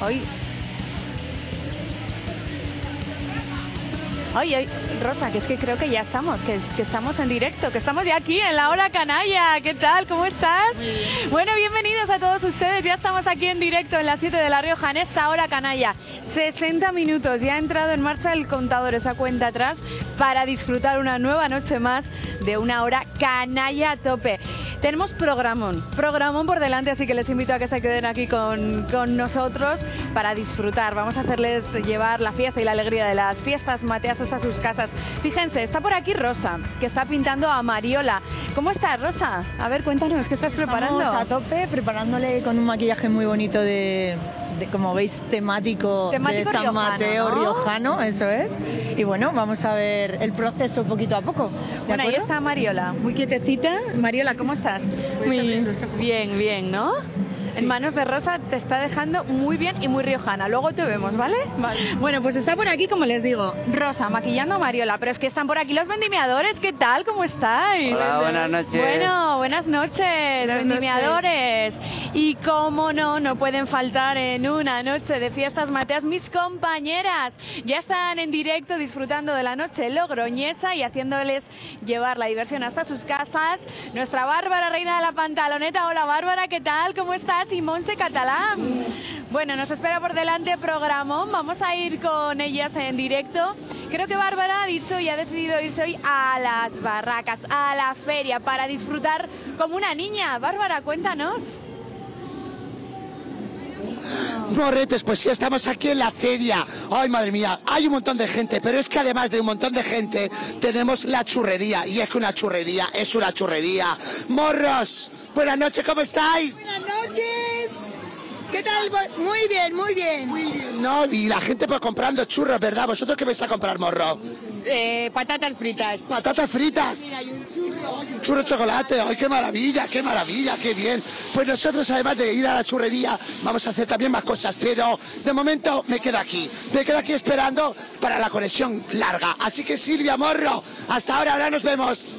Hoy. Ay, ay, Que es que creo que ya estamos, que, que estamos en directo, que estamos ya aquí en la hora canalla. ¿Qué tal? ¿Cómo estás? Bueno, bienvenidos a todos ustedes. Ya estamos aquí en directo en las 7 de La Rioja, en esta hora canalla. 60 minutos, ya ha entrado en marcha el contador, esa cuenta atrás, para disfrutar una nueva noche más de una hora canalla a tope. Tenemos programón, programón por delante, así que les invito a que se queden aquí con, con, nosotros para disfrutar. Vamos a hacerles llevar la fiesta y la alegría de las fiestas mateas hasta sus casas. Fíjense, está por aquí Rosa, que está pintando a Mariola. ¿Cómo estás, Rosa? A ver, cuéntanos, ¿qué estás preparando? Estamos a tope, preparándole con un maquillaje muy bonito de, de como veis, temático, Temático de San riojano, Mateo ¿no? riojano, eso es. Y bueno, vamos a ver el proceso poquito a poco. ¿de Bueno, ahí está Mariola, muy quietecita. Mariola, ¿cómo estás? Muy bien. Bien, bien, ¿no? En manos de Rosa te está dejando muy bien y muy riojana. Luego te vemos, ¿vale? Bueno, pues está por aquí, como les digo, Rosa maquillando a Mariola. Pero es que están por aquí los vendimiadores. ¿Qué tal? ¿Cómo estáis? Hola, buenas noches. Bueno, buenas noches, vendimiadores. Y cómo no, no pueden faltar en una noche de fiestas mateas mis compañeras. Ya están en directo disfrutando de la noche logroñesa y haciéndoles llevar la diversión hasta sus casas. Nuestra Bárbara, reina de la pantaloneta. Hola Bárbara, ¿qué tal? ¿Cómo estás? Y Monse Catalán. Bueno, nos espera por delante programón. Vamos a ir con ellas en directo. Creo que Bárbara ha dicho y ha decidido irse hoy a las barracas, a la feria, para disfrutar como una niña. Bárbara, cuéntanos. Morretes, pues sí, estamos aquí en la feria. Ay, madre mía, hay un montón de gente, pero es que además de un montón de gente, tenemos la churrería. Y es que una churrería es una churrería. Morros, buenas noches, ¿cómo estáis? Buenas noches. ¿Qué tal? Muy bien, muy bien. No, y la gente pues comprando churros, ¿verdad? ¿Vosotros qué vais a comprar, morro? Eh, patatas fritas. Patatas fritas. Churro de chocolate, ¡ay, qué maravilla, qué maravilla, qué bien! Pues nosotros, además de ir a la churrería, vamos a hacer también más cosas, pero de momento me quedo aquí. Me quedo aquí esperando para la conexión larga. Así que Silvia Morro, hasta ahora, ahora nos vemos.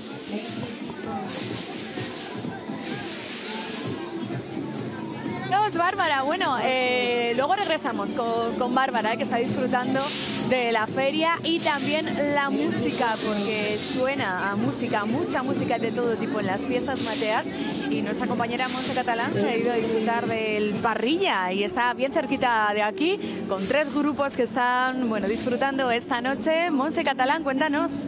Bárbara. Bueno, eh, luego regresamos con, con Bárbara, que está disfrutando de la feria y también la música, porque suena a música, mucha música de todo tipo en las fiestas mateas. Y nuestra compañera Monse Catalán se ha ido a disfrutar del parrilla y está bien cerquita de aquí, con tres grupos que están bueno, disfrutando esta noche. Monse Catalán, cuéntanos.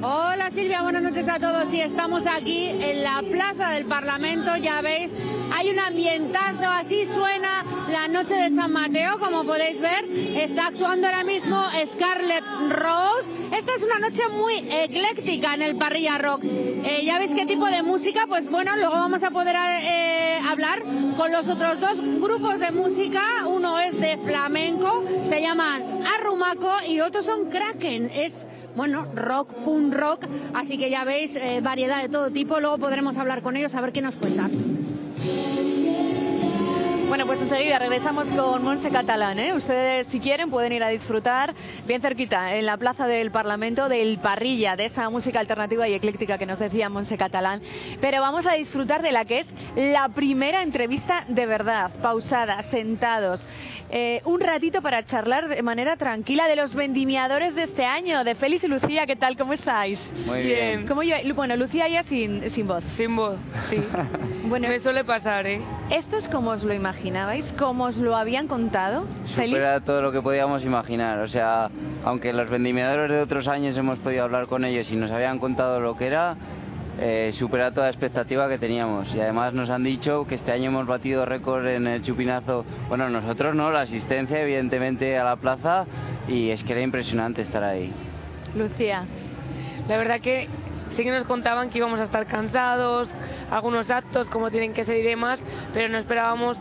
Hola Silvia, buenas noches a todos. Sí, estamos aquí en la plaza del Parlamento, ya veis, hay un ambientazo, así suena la noche de San Mateo, como podéis ver. Está actuando ahora mismo Scarlett Rose. Esta es una noche muy ecléctica en el Parrilla Rock. Eh, ya veis qué tipo de música, pues bueno, luego vamos a poder eh, hablar con los otros dos grupos de música. Uno es de flamenco, se llaman Arrumaco y otros son Kraken. Es bueno, rock, punk rock, así que ya veis eh, variedad de todo tipo, luego podremos hablar con ellos a ver qué nos cuentan. Bueno, pues enseguida regresamos con Monse Catalán. ¿eh? Ustedes, si quieren, pueden ir a disfrutar bien cerquita, en la plaza del Parlamento, del Parrilla, de esa música alternativa y ecléctica que nos decía Monse Catalán. Pero vamos a disfrutar de la que es la primera entrevista de verdad, pausada, sentados. Eh, un ratito para charlar de manera tranquila de los vendimiadores de este año, de Félix y Lucía. ¿Qué tal? ¿Cómo estáis? Muy bien. ¿Cómo lleva- Bueno, Lucía ya sin, sin voz. Sin voz, sí. Bueno, Me suele pasar, ¿eh? ¿esto es como os lo imaginabais? ¿Cómo os lo habían contado? Félix. Supera todo lo que podíamos imaginar. O sea, aunque los vendimiadores de otros años hemos podido hablar con ellos y nos habían contado lo que era, eh, supera toda expectativa que teníamos. Y además nos han dicho que este año hemos batido récord en el chupinazo. Bueno, nosotros no, la asistencia evidentemente a la plaza y es que era impresionante estar ahí. Lucía. La verdad que sí que nos contaban que íbamos a estar cansados, algunos actos como tienen que ser y demás, pero no esperábamos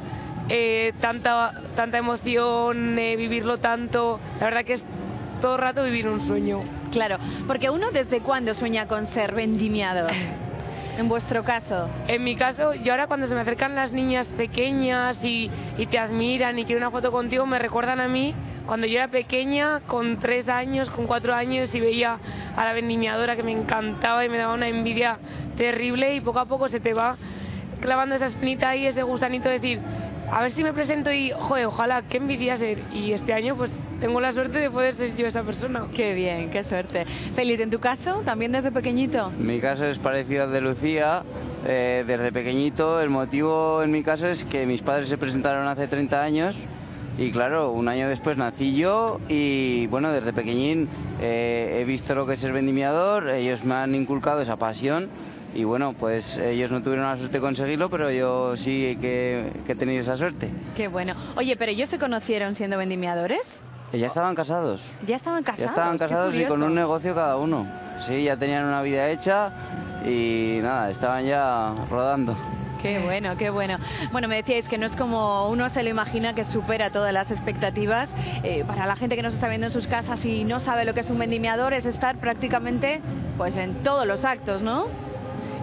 eh, tanta, tanta emoción, eh, vivirlo tanto. La verdad que es todo el rato vivir un sueño. Claro, porque uno desde cuándo sueña con ser vendimiador. En vuestro caso. En mi caso, yo ahora cuando se me acercan las niñas pequeñas y, y te admiran y quieren una foto contigo, me recuerdan a mí cuando yo era pequeña, con tres años, con cuatro años, y veía a la vendimiadora que me encantaba y me daba una envidia terrible y poco a poco se te va clavando esa espinita ahí, ese gusanito de decir, a ver si me presento y, joder, ojalá, qué envidia ser. Y este año, pues, tengo la suerte de poder ser yo esa persona. Qué bien, qué suerte. Feliz, ¿en tu caso? ¿También desde pequeñito? Mi caso es parecido al de Lucía. Eh, desde pequeñito, el motivo en mi caso es que mis padres se presentaron hace 30 años y claro, un año después nací yo y bueno, desde pequeñín eh, he visto lo que es el vendimiador, ellos me han inculcado esa pasión y bueno, pues ellos no tuvieron la suerte de conseguirlo, pero yo sí que, que he tenido esa suerte. Qué bueno. Oye, pero ellos se conocieron siendo vendimiadores. Y ya estaban casados. Ya estaban casados. Ya estaban casados y con un negocio cada uno. Sí, ya tenían una vida hecha y nada, estaban ya rodando. Qué bueno, qué bueno. Bueno, me decíais que no es como uno se lo imagina que supera todas las expectativas. Eh, para la gente que nos está viendo en sus casas y no sabe lo que es un vendimiador, es estar prácticamente pues en todos los actos, ¿no?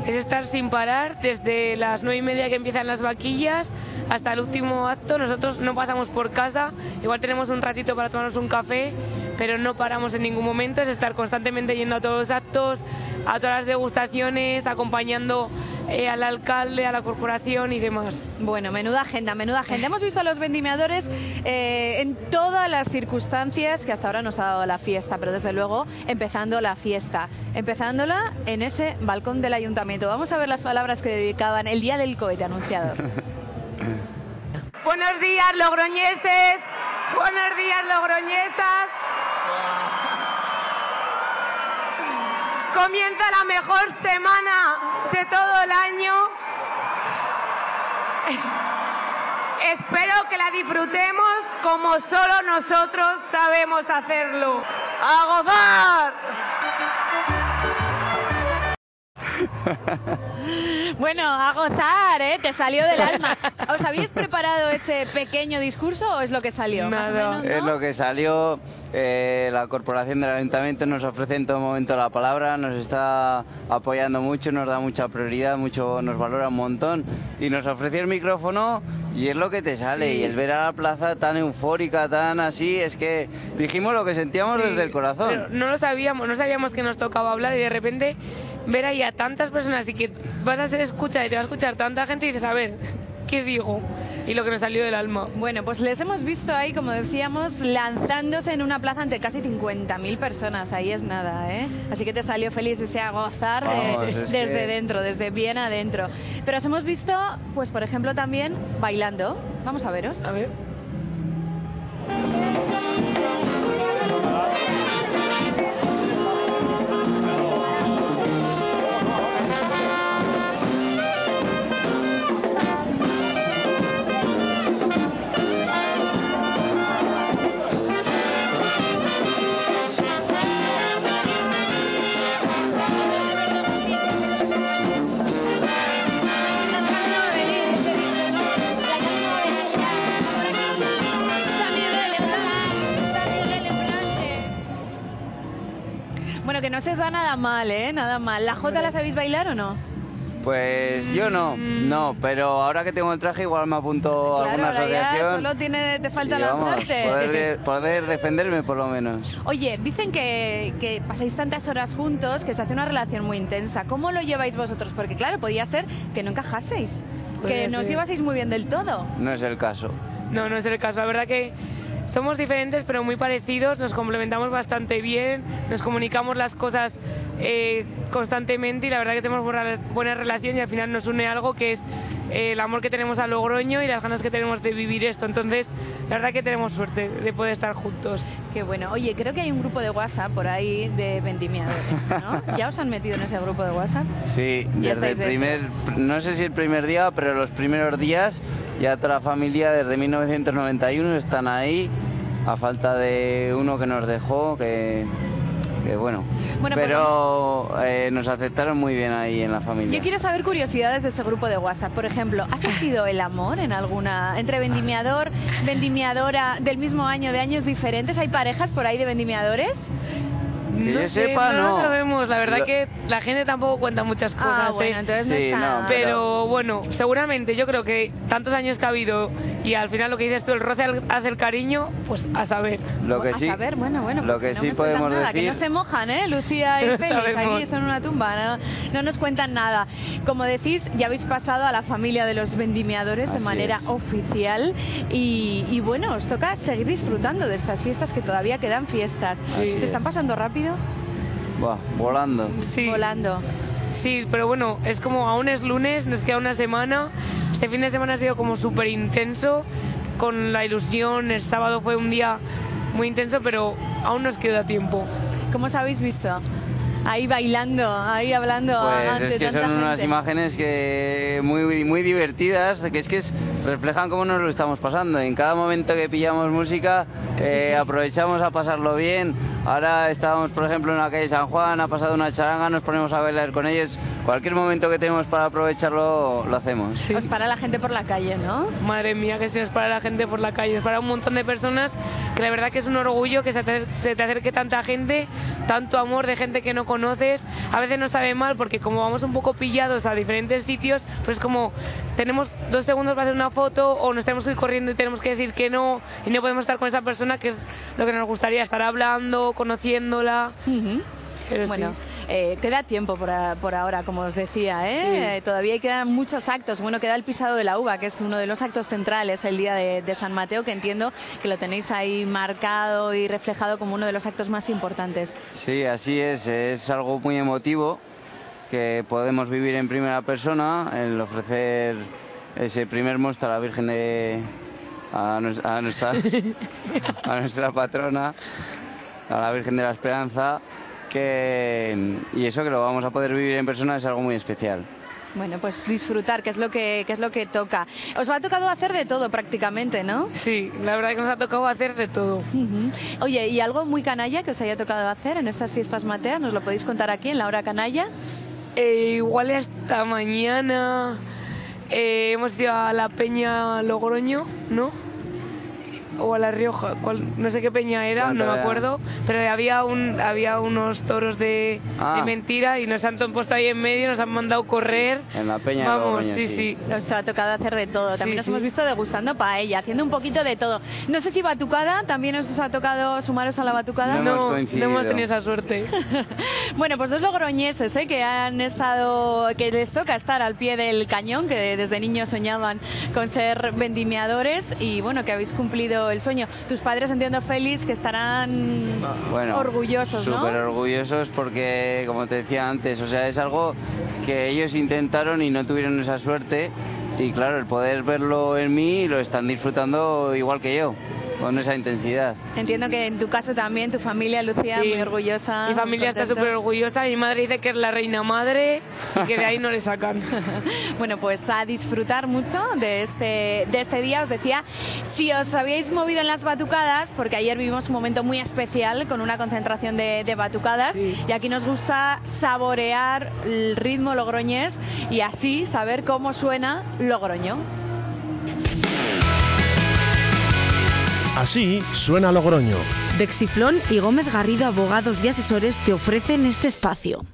Es estar sin parar desde las nueve y media que empiezan las vaquillas hasta el último acto. Nosotros no pasamos por casa, igual tenemos un ratito para tomarnos un café, pero no paramos en ningún momento. Es estar constantemente yendo a todos los actos, a todas las degustaciones, acompañando eh, al alcalde, a la corporación y demás. Bueno, menuda agenda, menuda agenda. Hemos visto a los vendimiadores eh, en todas las circunstancias que hasta ahora nos ha dado la fiesta, pero desde luego empezando la fiesta, empezándola en ese balcón del ayuntamiento. Vamos a ver las palabras que dedicaban el día del cohete anunciado. Buenos días, logroñeses. Buenos días, logroñesas. Comienza la mejor semana de todo el año. Espero que la disfrutemos como solo nosotros sabemos hacerlo. ¡A gozar! Bueno, a gozar, ¿eh? Te salió del alma. ¿Os habéis preparado ese pequeño discurso o es lo que salió? Más o Nada. menos, ¿no? Es lo que salió. eh, la corporación del ayuntamiento nos ofrece en todo momento la palabra, nos está apoyando mucho, nos da mucha prioridad, mucho, nos valora un montón y nos ofreció el micrófono y es lo que te sale. Sí. Y el ver a la plaza tan eufórica, tan así, es que dijimos lo que sentíamos Sí, desde el corazón. pero no lo sabíamos, no sabíamos que nos tocaba hablar y de repente ver ahí a tantas personas y que vas a ser escucha y te va a escuchar tanta gente y dices, a ver, ¿qué digo? Y lo que nos salió del alma. Bueno, pues les hemos visto ahí, como decíamos, lanzándose en una plaza ante casi 50.000 personas. Ahí es nada, ¿eh? Así que te salió feliz ese a gozar Vamos, desde que- dentro, desde bien adentro. Pero os hemos visto, pues por ejemplo, también bailando. Vamos a veros. A ver. Nada mal, ¿eh? Nada mal. ¿La Jota la sabéis bailar o no? Pues yo no, no, pero ahora que tengo el traje igual me apunto a Claro, alguna asociación. solo tiene, te falta y vamos, lanzarte. poder, de- poder defenderme por lo menos. Oye, dicen que, que pasáis tantas horas juntos que se hace una relación muy intensa. ¿Cómo lo lleváis vosotros? Porque claro, podía ser que no encajaseis, que Podría no os llevaseis muy bien del todo. No es el caso. No, no es el caso. La verdad que somos diferentes pero muy parecidos, nos complementamos bastante bien, nos comunicamos las cosas eh, constantemente y la verdad que tenemos buena, buena relación y al final nos une algo que es eh, el amor que tenemos a Logroño y las ganas que tenemos de vivir esto. Entonces, la verdad que tenemos suerte de poder estar juntos. Qué bueno. Oye, creo que hay un grupo de WhatsApp por ahí de vendimiadores, ¿no? ¿Ya os han metido en ese grupo de WhatsApp? Sí, desde el estáis dentro. primer, no sé si el primer día, pero los primeros días ya toda la familia desde 1991 están ahí, a falta de uno que nos dejó, que, que bueno. Bueno, pues Pero eh, nos aceptaron muy bien ahí en la familia. Yo quiero saber curiosidades de ese grupo de WhatsApp. Por ejemplo, ¿has sentido el amor en alguna entre vendimiador, vendimiadora del mismo año, de años diferentes? ¿Hay parejas por ahí de vendimiadores? Que no yo sé, sepa, no, lo no. sabemos. La verdad Lo- que la gente tampoco cuenta muchas cosas. Ah, bueno, ¿eh? entonces no Sí, está... no, Pero bueno, seguramente yo creo que tantos años que ha habido y al final lo que dices tú, el roce al- hace el cariño, pues a saber. Lo que a sí, saber, bueno, bueno, lo pues que no sí me sueltan podemos nada, que decir, no se mojan, ¿eh? Lucía y No Félix, sabemos. aquí son una tumba, ¿no? no nos cuentan nada. Como decís, ya habéis pasado a la familia de los vendimiadores de Así manera es. oficial y, y bueno, os toca seguir disfrutando de estas fiestas que todavía quedan fiestas. Así ¿Se es. están pasando rápido? Buah, volando. Sí, Volando. sí, pero bueno, es como aún es lunes, nos queda una semana. Este fin de semana ha sido como súper intenso, con la ilusión. El sábado fue un día muy intenso, pero aún nos queda tiempo. ¿Cómo os habéis visto? Ahí bailando, ahí hablando Pues ante es que tanta son unas gente. imágenes que muy muy divertidas, que es que es- reflejan cómo nos lo estamos pasando. En cada momento que pillamos música, eh, aprovechamos a pasarlo bien. Ahora estábamos, por ejemplo, en la calle San Juan, ha pasado una charanga, nos ponemos a bailar con ellos. Cualquier momento que tenemos para aprovecharlo, lo hacemos. Sí. Os para la gente por la calle, ¿no? Madre mía, que se nos para la gente por la calle, es para un montón de personas que la verdad que es un orgullo que se te, se te acerque tanta gente, tanto amor de gente que no conoces. A veces nos sabe mal porque como vamos un poco pillados a diferentes sitios, pues como tenemos dos segundos para hacer una foto o nos tenemos que ir corriendo y tenemos que decir que no y no podemos estar con esa persona que es lo que nos gustaría, estar hablando, conociéndola. Pero sí. Eh, queda tiempo por, a- por ahora, como os decía, ¿eh? Eh, Todavía quedan muchos actos. Bueno, queda el pisado de la uva, que es uno de los actos centrales el día de, de San Mateo, que entiendo que lo tenéis ahí marcado y reflejado como uno de los actos más importantes. Sí, así es. Es algo muy emotivo que podemos vivir en primera persona, el ofrecer ese primer mosto a la Virgen de a nuestra a nuestra patrona, a la Virgen de la Esperanza, que y eso que lo vamos a poder vivir en persona es algo muy especial. Bueno, pues disfrutar, que es lo que, que es lo que toca. Os ha tocado hacer de todo prácticamente, ¿no? Sí, la verdad que nos ha tocado hacer de todo. Oye, ¿y algo muy canalla que os haya tocado hacer en estas fiestas mateas? ¿Nos lo podéis contar aquí en la hora canalla? Eh, igual esta mañana eh, hemos ido a la Peña Logroño, ¿no? O a La Rioja, cuál- no sé qué peña era, no me Cuéntala. acuerdo, pero había un había unos toros de, Ah. de mentira y nos han puesto ahí en medio, nos han mandado correr. En la Peña de Vamos, Logroño, sí, sí. sí. Os ha tocado hacer de todo. También Sí, nos sí. hemos visto degustando paella, haciendo un poquito de todo. No sé si batucada, también os ha tocado sumaros a la batucada. No No, hemos no hemos tenido esa suerte. Bueno, pues dos logroñeses ¿eh? que han estado, que les toca estar al pie del cañón, que desde niños soñaban con ser vendimiadores y bueno, que habéis cumplido el sueño. Tus padres, entiendo, Félix, que estarán Bueno, orgullosos, ¿no? Súper orgullosos porque, como te decía antes, o sea, es algo que ellos intentaron y no tuvieron esa suerte. Y claro, el poder verlo en mí lo están disfrutando igual que yo, con esa intensidad. Entiendo que en tu caso también, tu familia, Lucía, Sí. muy orgullosa. Mi familia está súper orgullosa, mi madre dice que es la reina madre y que de ahí no le sacan. Bueno, pues a disfrutar mucho de este, de este día. Os decía, si os habíais movido en las batucadas, porque ayer vivimos un momento muy especial con una concentración de, de batucadas, Sí. y aquí nos gusta saborear el ritmo logroñés y así saber cómo suena Logroño. Así suena Logroño. Bexiflón y Gómez Garrido Abogados y Asesores te ofrecen este espacio.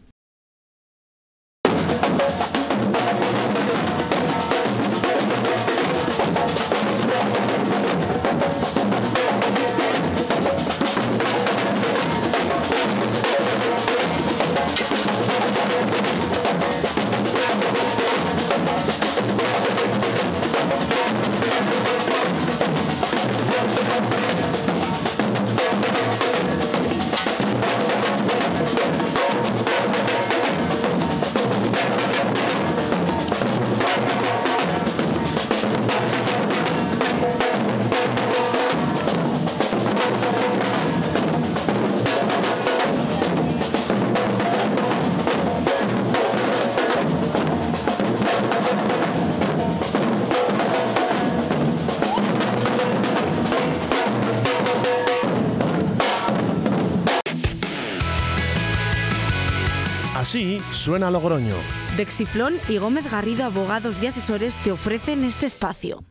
Suena Logroño. Dexiflón y Gómez Garrido Abogados y Asesores te ofrecen este espacio.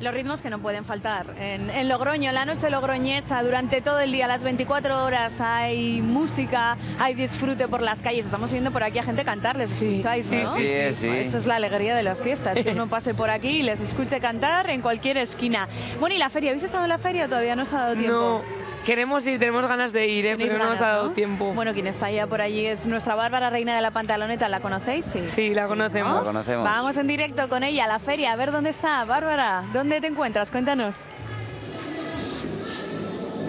Los ritmos que no pueden faltar. En, en, Logroño, en la noche logroñesa, durante todo el día, las 24 horas, hay música, hay disfrute por las calles. Estamos viendo por aquí a gente cantar, les escucháis, sí, ¿no? Sí, sí, sí. Eso es la alegría de las fiestas, que uno pase por aquí y les escuche cantar en cualquier esquina. Bueno, ¿y la feria? ¿Habéis estado en la feria o todavía no os ha dado tiempo? No. Queremos ir, tenemos ganas de ir, ¿eh? pero no nos ha dado ¿no? tiempo. Bueno, quien está ya por allí es nuestra Bárbara Reina de la Pantaloneta. ¿La conocéis? Sí, sí la conocemos. La conocemos. Vamos en directo con ella a la feria, a ver dónde está. Bárbara, ¿dónde te encuentras? Cuéntanos.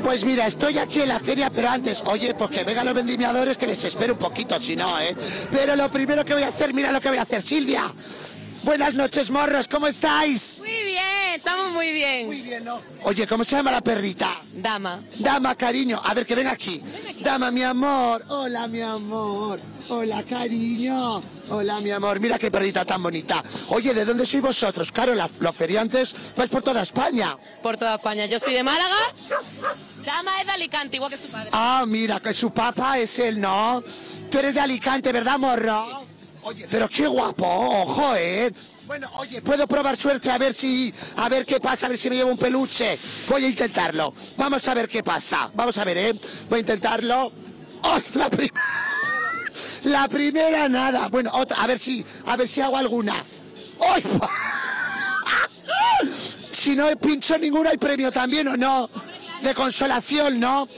Pues mira, estoy aquí en la feria, pero antes, oye, pues que vengan los vendimiadores que les espero un poquito, si no, ¿eh? Pero lo primero que voy a hacer, mira lo que voy a hacer, Silvia. Buenas noches, morros, ¿cómo estáis? Muy bien, estamos muy bien. Muy bien, ¿no? Oye, ¿cómo se llama la perrita? Dama. Dama, cariño. A ver, que ven aquí. Dama, mi amor. Hola, mi amor. Hola, cariño. Hola, mi amor. Mira qué perrita tan bonita. Oye, ¿de dónde sois vosotros? Claro, la- los feriantes vais por toda España. Por toda España. Yo soy de Málaga. Dama es de Alicante, igual que su padre. Ah, mira, que su papá es él, ¿no? Tú eres de Alicante, ¿verdad, morro? Oye, pero qué guapo, ojo, ¿eh? Bueno, oye, puedo probar suerte a ver si, a ver qué pasa, a ver si me llevo un peluche. Voy a intentarlo. Vamos a ver qué pasa. Vamos a ver, ¿eh? Voy a intentarlo. ¡Ay, la primera! La primera nada. Bueno, otra, a ver si, a ver si hago alguna. ¡Ay! Si no pincho ninguna hay premio también o no. De consolación, ¿no?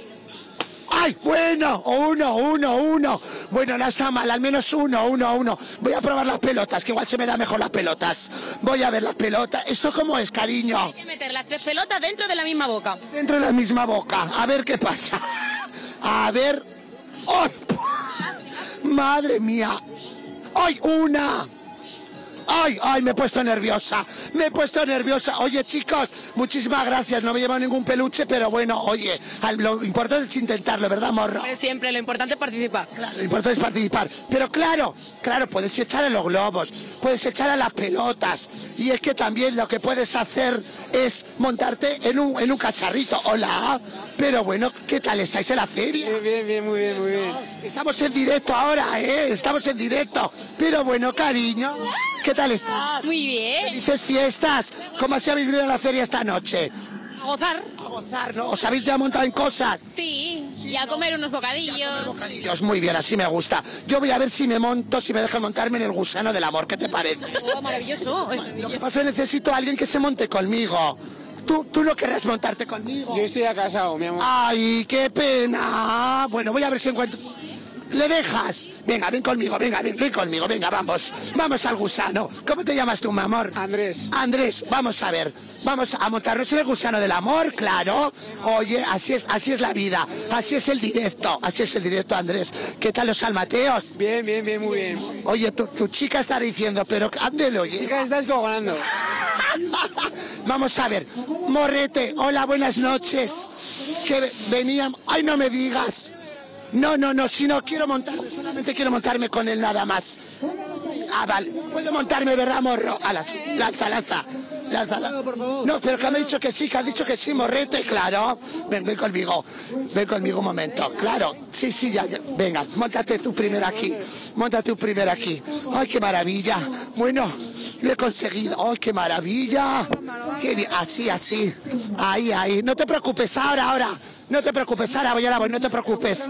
¡Ay, bueno! Uno, uno, uno. Bueno, no está mal, al menos uno, uno, uno. Voy a probar las pelotas, que igual se me da mejor las pelotas. Voy a ver las pelotas. ¿Esto cómo es, cariño? Hay que meter las tres pelotas dentro de la misma boca. Dentro de la misma boca. A ver qué pasa. A ver. ¡Ay! ¡Madre mía! ¡Ay, una! ¡Ay, ay! Me he puesto nerviosa. Me he puesto nerviosa. Oye, chicos, muchísimas gracias. No me he llevado ningún peluche, pero bueno, oye, al- lo importante es intentarlo, ¿verdad, morro? Siempre lo importante es participar. Lo importante es participar. Pero claro, claro, puedes echar a los globos, puedes echar a las pelotas. Y es que también lo que puedes hacer es montarte en un, en un cacharrito. Hola, pero bueno, ¿qué tal estáis en la feria? Bien, bien, muy bien, muy bien. Estamos en directo ahora, ¿eh? Estamos en directo. Pero bueno, cariño, ¿qué tal estás? Muy bien. Felices fiestas. ¿Cómo así habéis venido a la feria esta noche? A gozar. A gozar, ¿no? ¿Os habéis ya montado en cosas? Sí, y a comer unos bocadillos. Dios, muy bien, así me gusta. Yo voy a ver si me monto, si me dejan montarme en el gusano del amor. ¿Qué te parece? Oh, maravilloso. Es- Lo que pasa es que necesito a alguien que se monte conmigo. ¿Tú, tú no querrás montarte conmigo? Yo estoy ya casado, mi amor. ¡Ay, qué pena! Bueno, voy a ver si encuentro... ¿Le dejas? Venga, ven conmigo, venga, ven, ven conmigo, venga, vamos. Vamos al gusano. ¿Cómo te llamas tú, mi amor? Andrés. Andrés, vamos a ver. Vamos a montarnos en el gusano del amor, claro. Oye, así es, así es la vida. Así es el directo. Así es el directo, Andrés. ¿Qué tal los salmateos? Bien, bien, bien, muy bien. Oye, tu, tu chica está diciendo, pero ándelo, oye. Chica, estás. Vamos a ver. Morrete, hola, buenas noches. Que venían. Ay, no me digas. No, no, no, si no quiero montarme, solamente quiero montarme con él nada más. Ah, vale. Puedo montarme, ¿verdad, morro? A la, lanza, lanza. Lanza, lanza. No, pero que me ha dicho que sí, que ha dicho que sí, morrete, claro. Ven, ven conmigo. Ven conmigo un momento. Claro. Sí, sí, ya, ya. Venga, montate tú primero aquí. Montate tú primero aquí. Ay, qué maravilla. Bueno, lo he conseguido. Ay, qué maravilla. Qué bien. Así, así. Ahí, ahí. No te preocupes, ahora, ahora. No te preocupes, ahora voy, ahora voy, no te preocupes.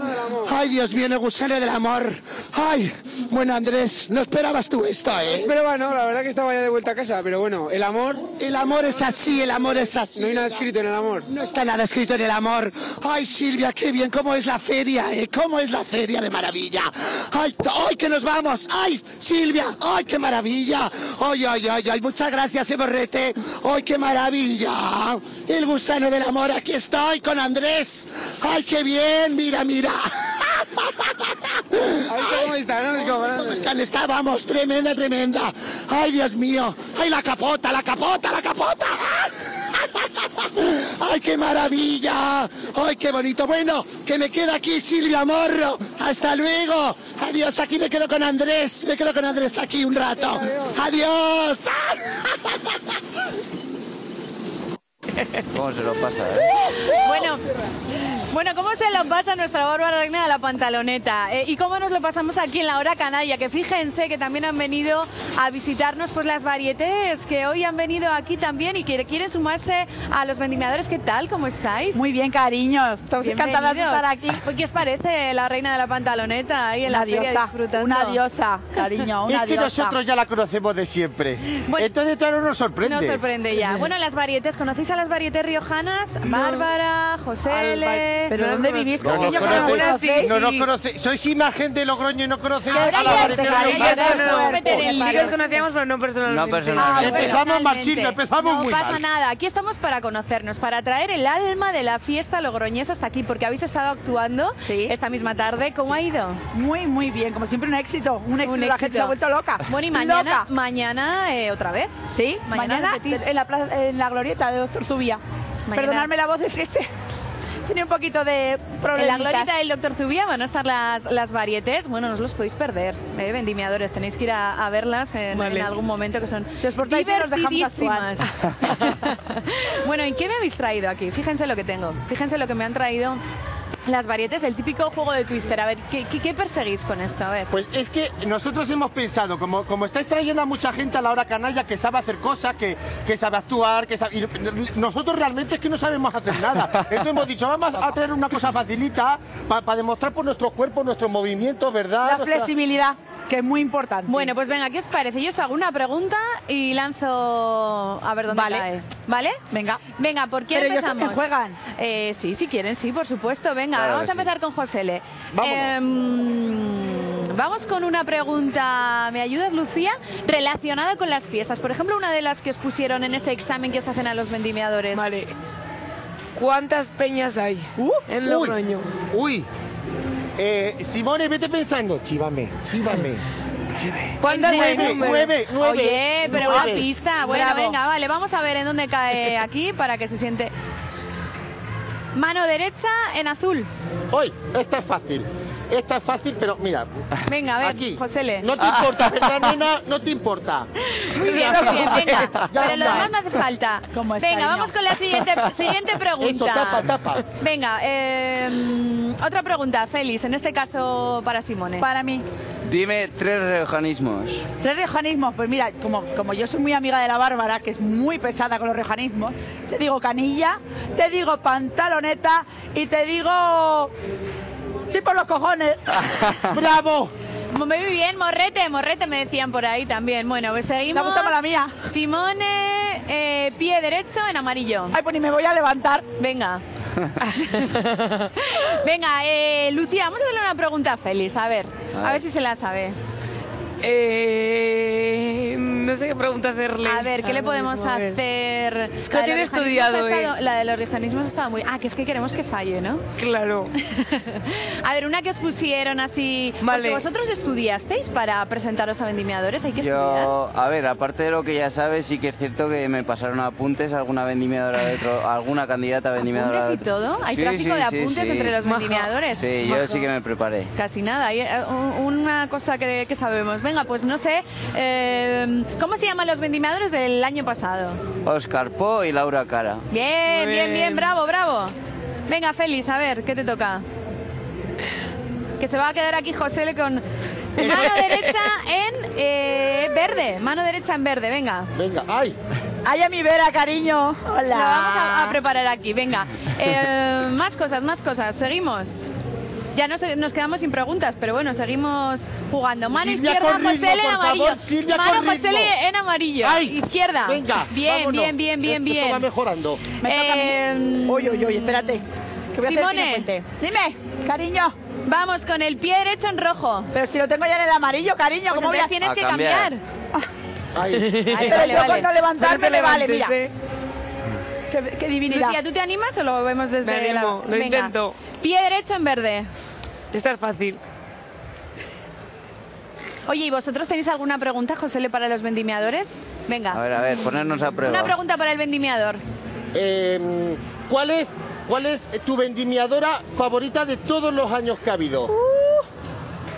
Ay, Dios mío, el gusano del amor. Ay, bueno, Andrés, no esperabas tú esto, ¿eh? Pero bueno, la verdad que estaba ya de vuelta a casa, pero bueno, el amor, El amor es así, el amor es así. no hay nada escrito en el amor. No está nada escrito en el amor. Ay, Silvia, qué bien, cómo es la feria, ¿eh? ¿Cómo es la feria de maravilla? Ay, ay, que nos vamos. Ay, Silvia, ay, qué maravilla. Ay, ay, ay, ay, muchas gracias, Eborrete. Ay, qué maravilla. El gusano del amor, aquí estoy con Andrés. Ay, qué bien, mira, mira. Ay, ¿cómo está? No, descojonando. ¿Cómo están? Estábamos, tremenda, tremenda. Ay, Dios mío. Ay, la capota, la capota, la capota. ¡Ay, qué maravilla! ¡Ay, qué bonito! Bueno, que me quedo aquí, Silvia Morro. Hasta luego. Adiós, aquí me quedo con Andrés. Me quedo con Andrés aquí un rato. Adiós. ¿Cómo se lo pasa, eh? Bueno, Bueno, ¿cómo se lo pasa nuestra Bárbara Reina de la pantaloneta? Eh, ¿Y cómo nos lo pasamos aquí en la hora canalla? Que fíjense que también han venido a visitarnos pues las varietés, que hoy han venido aquí también y que quieren sumarse a los vendimiadores. ¿Qué tal? ¿Cómo estáis? Muy bien, cariños. Estamos encantadas de estar aquí. ¿Qué os parece la Reina de la pantaloneta ahí en Una la feria diosa, disfrutando? una diosa, cariño, una es que diosa. nosotros ya la conocemos de siempre. Entonces todo nos sorprende. Nos sorprende ya. Bueno, las varietés, ¿conocéis a las varietés riojanas? Bárbara, José L. ¿Pero dónde vivís, No no conocéis? no nos conocéis. Sois imagen de Logroño y no conocéis Ahora a la variedad no, Sí que os conocíamos, pero no personalmente. No personalmente. Ah, Empezamos mal, personalmente. Silvia, empezamos no muy pasa mal. nada, aquí estamos para conocernos, para traer el alma de la fiesta logroñesa hasta aquí, porque habéis estado actuando esta misma tarde. ¿Cómo ha ido? Muy, muy bien. Como siempre, un éxito. Un éxito. La gente se ha vuelto loca. Bueno, y mañana, Loca. mañana eh, otra vez. Sí, mañana, repetís. en, la plaza- en la glorieta de Doctor Zubía. Mañana. Perdonadme la voz, es que este tenía un poquito de En problemas. la glorieta del Doctor Zubia van a estar las, las varietés. Bueno, no os los podéis perder, ¿eh? vendimiadores. Tenéis que ir a, a verlas en, Vale. en algún momento que son Si os portáis bien, os dejamos divertidísimas. bueno, ¿y qué me habéis traído aquí? Fíjense lo que tengo. Fíjense lo que me han traído las varietés, el típico juego de Twister. A ver, ¿qué, qué, qué perseguís con esto? A ver. Pues es que nosotros hemos pensado, como, como estáis trayendo a mucha gente a la hora canalla que sabe hacer cosas, que, que sabe actuar, que sabe... y nosotros realmente es que no sabemos hacer nada. Entonces hemos dicho, vamos a traer una cosa facilita para demostrar por nuestros cuerpos, nuestros movimientos, ¿verdad? La Nuestra- flexibilidad, que es muy importante. Bueno, pues venga, ¿qué os parece? Yo os hago una pregunta y lanzo a ver dónde Vale. cae. ¿Vale? Venga. Venga, ¿por quién Pero ellos empezamos? también juegan. Eh, sí, si quieren, sí, por supuesto. Venga, Claro vamos a sí. empezar con José L. Em, vamos con una pregunta, ¿me ayudas, Lucía? Relacionada con las fiestas. Por ejemplo, una de las que os pusieron en ese examen que os hacen a los vendimiadores. Vale. ¿Cuántas peñas hay en Uy, Logroño? uy. Eh, Simone, vete pensando. Chívame, chívame. ¿Cuántas hay? Nueve, nueve, nueve. Oye, pero nueve. una pista. Bueno, Bravo. venga, vale, vamos a ver en dónde cae aquí para que se siente. Mano derecha en azul. Hoy, esta es fácil. Esta es fácil, pero mira. Venga, a ver, Aquí. José L. No te importa, ¿verdad, nena? No te importa. Muy bien, muy bien, venga. Ya Pero lo demás no hace falta. ¿Cómo es, Venga, cariño? vamos con la siguiente, siguiente pregunta. Eso, tapa, tapa. Venga, eh, otra pregunta, Félix, en este caso para Simone. Para mí, Dime tres riojanismos. tres riojanismos. Pues mira, como, como yo soy muy amiga de la Bárbara, que es muy pesada con los riojanismos, te digo canilla, te digo pantaloneta y te digo... Sí, por los cojones. ¡Bravo! Muy bien, morrete, morrete me decían por ahí también. Bueno, pues ¿Te seguimos. gusta más la mía? Simone, eh, pie derecho en amarillo. Ay, pues ni me voy a levantar. Venga. Venga, eh, Lucía, vamos a hacerle una pregunta a Félix, a ver, A a ver. ver si se la sabe. Eh, no sé qué pregunta hacerle. A ver, ¿qué le podemos mismo, a hacer? Es que La lo de tiene estudiado, ha estado-. La de los organismos estaba muy... Ah, que es que queremos que falle, ¿no? Claro. a ver, una que os pusieron así... Vale. Porque vosotros estudiasteis para presentaros a vendimiadores, hay que estudiar. Yo, a ver, aparte de lo que ya sabes, sí que es cierto que me pasaron apuntes alguna vendimiadora de otro, alguna candidata vendimiadora ¿Apuntes de y todo? ¿Hay Sí, tráfico sí, de apuntes sí. entre los Maja. vendimiadores? Sí, yo sí que me preparé. Casi nada, hay eh, un- una cosa que, que sabemos. Venga, pues no sé, eh, ¿cómo se llaman los vendimiadores del año pasado? Oscar Po y Laura Cara. Bien, bien, bien, bien. bravo, bravo. Venga, Félix, a ver, ¿qué te toca? Que se va a quedar aquí José con mano derecha en eh, verde, mano derecha en verde, venga. Venga, ay. Ay, a mi vera, cariño. Hola. Lo vamos a, a preparar aquí, venga. Eh, más cosas, más cosas, seguimos. Ya nos, nos quedamos sin preguntas, pero bueno, seguimos jugando. Mano Silvia, izquierda, José L en amarillo. favor, Mano José en amarillo. Ay, izquierda. Venga, Bien, vámonos. bien, bien, bien, Esto va bien. mejorando. A. Eh, Uy, uy, uy, espérate. Que voy a hacer Simone. el puente. Dime, cariño. Vamos con el pie derecho en rojo. Pero si lo tengo ya en el amarillo, cariño, Pues ¿cómo voy a... tienes A que cambiar. cambiar. Ay. Vale, Pero vale, yo vale. con no levantarme me vale, mira. Levántese. Qué, qué divinidad. Lucía, ¿tú te animas o lo vemos desde Me la... animo, lo Venga. intento. Pie derecho en verde. Esta es fácil. Oye, ¿y vosotros tenéis alguna pregunta, José para los vendimiadores? Venga. A ver, a ver, ponernos a prueba. Una pregunta para el vendimiador. Eh, ¿cuál, es, ¿Cuál es tu vendimiadora favorita de todos los años que ha habido?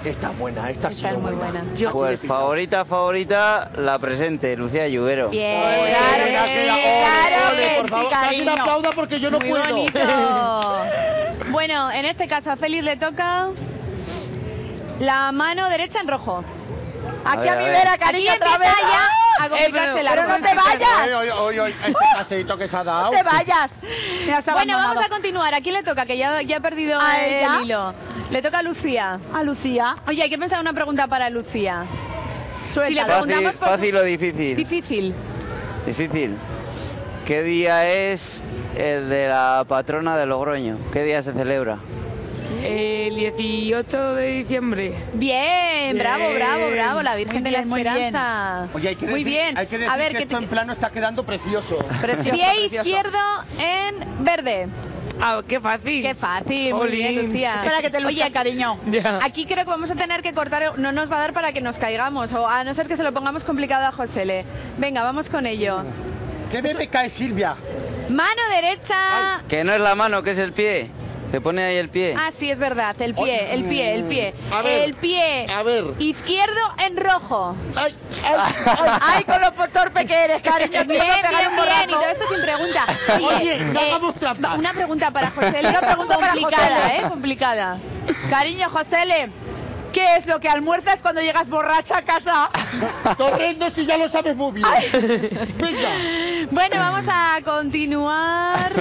Esta es buena, esta, es muy buena. Pues favorita, favorita, la presente, Lucía Lluvero. Bien. Claro claro ole, por favor, cariño. aplauda porque yo no Muy puedo. bonito. Bueno, en este caso a Félix le toca la mano derecha en rojo. Aquí a, ver, mi a ver. vera, cariño, Aquí otra vez. ya ¡Ah! a complicarse la pero no te vayas. Oye, oye, este paseito que se ha dado. No te vayas. Bueno, vamos a continuar. ¿A quién le toca? Que ya, ya he perdido ¿A el ella? hilo. Le toca a Lucía. A Lucía. Oye, hay que pensar una pregunta para Lucía. Si le Suéltala. preguntamos Fácil, por su- fácil o difícil. Difícil. Difícil. ¿Qué día es el de la patrona de Logroño? ¿Qué día se celebra? El 18 de diciembre. Bien, bravo, bravo, bravo. La Virgen Muy de la bien, muy Esperanza. Oye, hay que Muy decir, bien. Hay que decir a ver, que que esto te- en plano está quedando precioso. Precioso, pie precioso. izquierdo en verde. Ah, qué fácil. Qué fácil, muy bien. Lucía. Espera que te luzca, Oye, cariño. Ya. Aquí creo que vamos a tener que cortar, no nos va a dar para que nos caigamos, o a no ser que se lo pongamos complicado a Josele. Venga, vamos con ello. ¿Qué me cae Silvia? Mano derecha. Que no es la mano, que es el pie. Se pone ahí el pie. Ah, sí, es verdad, el pie, el pie, el pie. A ver, el pie a ver. izquierdo en rojo. Ay, ay, ay. Ay, con lo torpe que eres, cariño. Bien, bien, bien, y todo esto sin pregunta. Oye, no hagamos trampa. Una pregunta para José, una pregunta para complicada, José. ¿eh? Complicada. Cariño, Josele, ¿qué es lo que almuerzas cuando llegas borracha a casa? Torrendo si ya lo sabes muy bien. Venga. Bueno, vamos a continuar.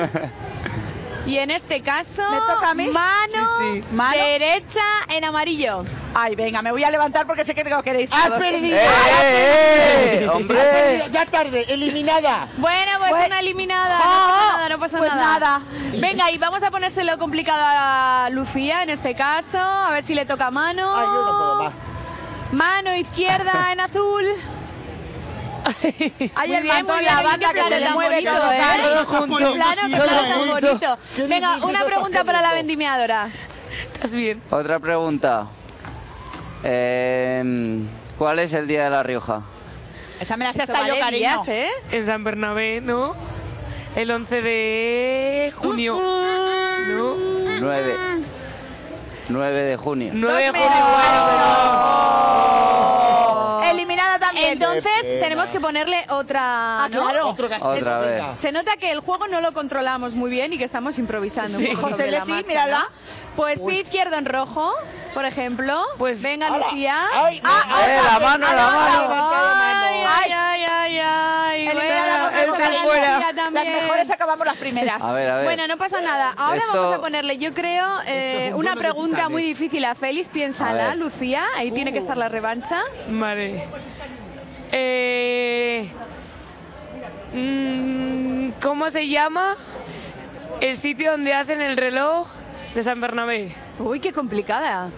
Y en este caso, ¿Me toca a mí? mano Sí, sí. ¿Mano? derecha en amarillo. Ay, venga, me voy a levantar porque sé que lo queréis ¡Has todos. perdido! ¡Eh, eh, eh! ¡Has ¡Hombre! perdido! Ya tarde, eliminada. Bueno, pues Pues- una eliminada. Ah, no pasa nada, no pasa pues nada. nada. Venga, y vamos a ponérselo complicado a Lucía en este caso. A ver si le toca mano. Ay, yo no puedo más. Mano izquierda en azul. Ay, Muy el bien, bien, la banda que se le mueve bonito, todo, ¿eh? ¿eh? Todo Qué junto. plano, tan bonito. Venga, una pregunta para la vendimiadora. ¿Estás bien? Otra pregunta. Eh, ¿Cuál es el día de La Rioja? Esa me la sé Eso hasta yo, vale cariño. días, ¿eh? En San Bernabé, ¿no? El 11 de junio. ¿No? 9. 9 de junio. 9 de junio. menos. Oh. Eliminada también. Entonces pena. tenemos que ponerle otra. Ah, ¿no? claro. Otro Otra vez. Se nota que el juego no lo controlamos muy bien y que estamos improvisando. Sí. un poco José, la sí, mírala. Pues pie izquierdo en rojo, por ejemplo. Pues- venga, ¡Hala! Lucía. ¡Ay! Ah, no, ¡Eh, la mano, la mano! Ay, ay, ay, ay, ay. Lucía Las mejores acabamos las primeras. A ver, a ver. Bueno, no pasa nada. Ahora Esto- vamos a ponerle, yo creo, eh, una pregunta muy difícil a Félix. A Piénsala, ver. Lucía. Ahí tiene que estar la revancha. Vale. Eh, mm, ¿Cómo se llama el sitio donde hacen el reloj de San Bernabé? Uy, qué complicada.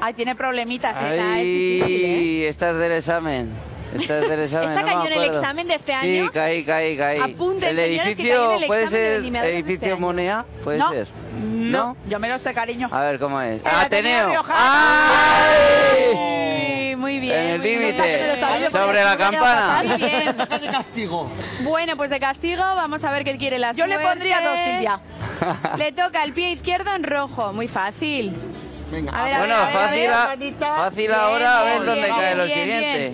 Ay, tiene problemitas. ¿eh? Esta es difícil, Ay, esta es del examen. Esta es del examen. ¿Esta no cayó en el examen de este Sí, año? caí, caí, caí. Apunten, el señores, que edificio el puede ser de edificio este. Monea, puede No. ser. No, yo me lo sé, cariño. A ver cómo es. El Ateneo Ateneo. Ay, muy bien. En el límite. Sobre la campana. Muy bien. Está de castigo. Bueno, pues de castigo vamos a ver qué quiere la Yo le suerte. pondría dos, Silvia. Le toca el pie izquierdo en rojo, muy fácil. Venga, A ver, a Bueno, a ver, a fácil, ver. a- fácil Bien, ahora a ver bien, dónde bien, cae lo bien, siguiente.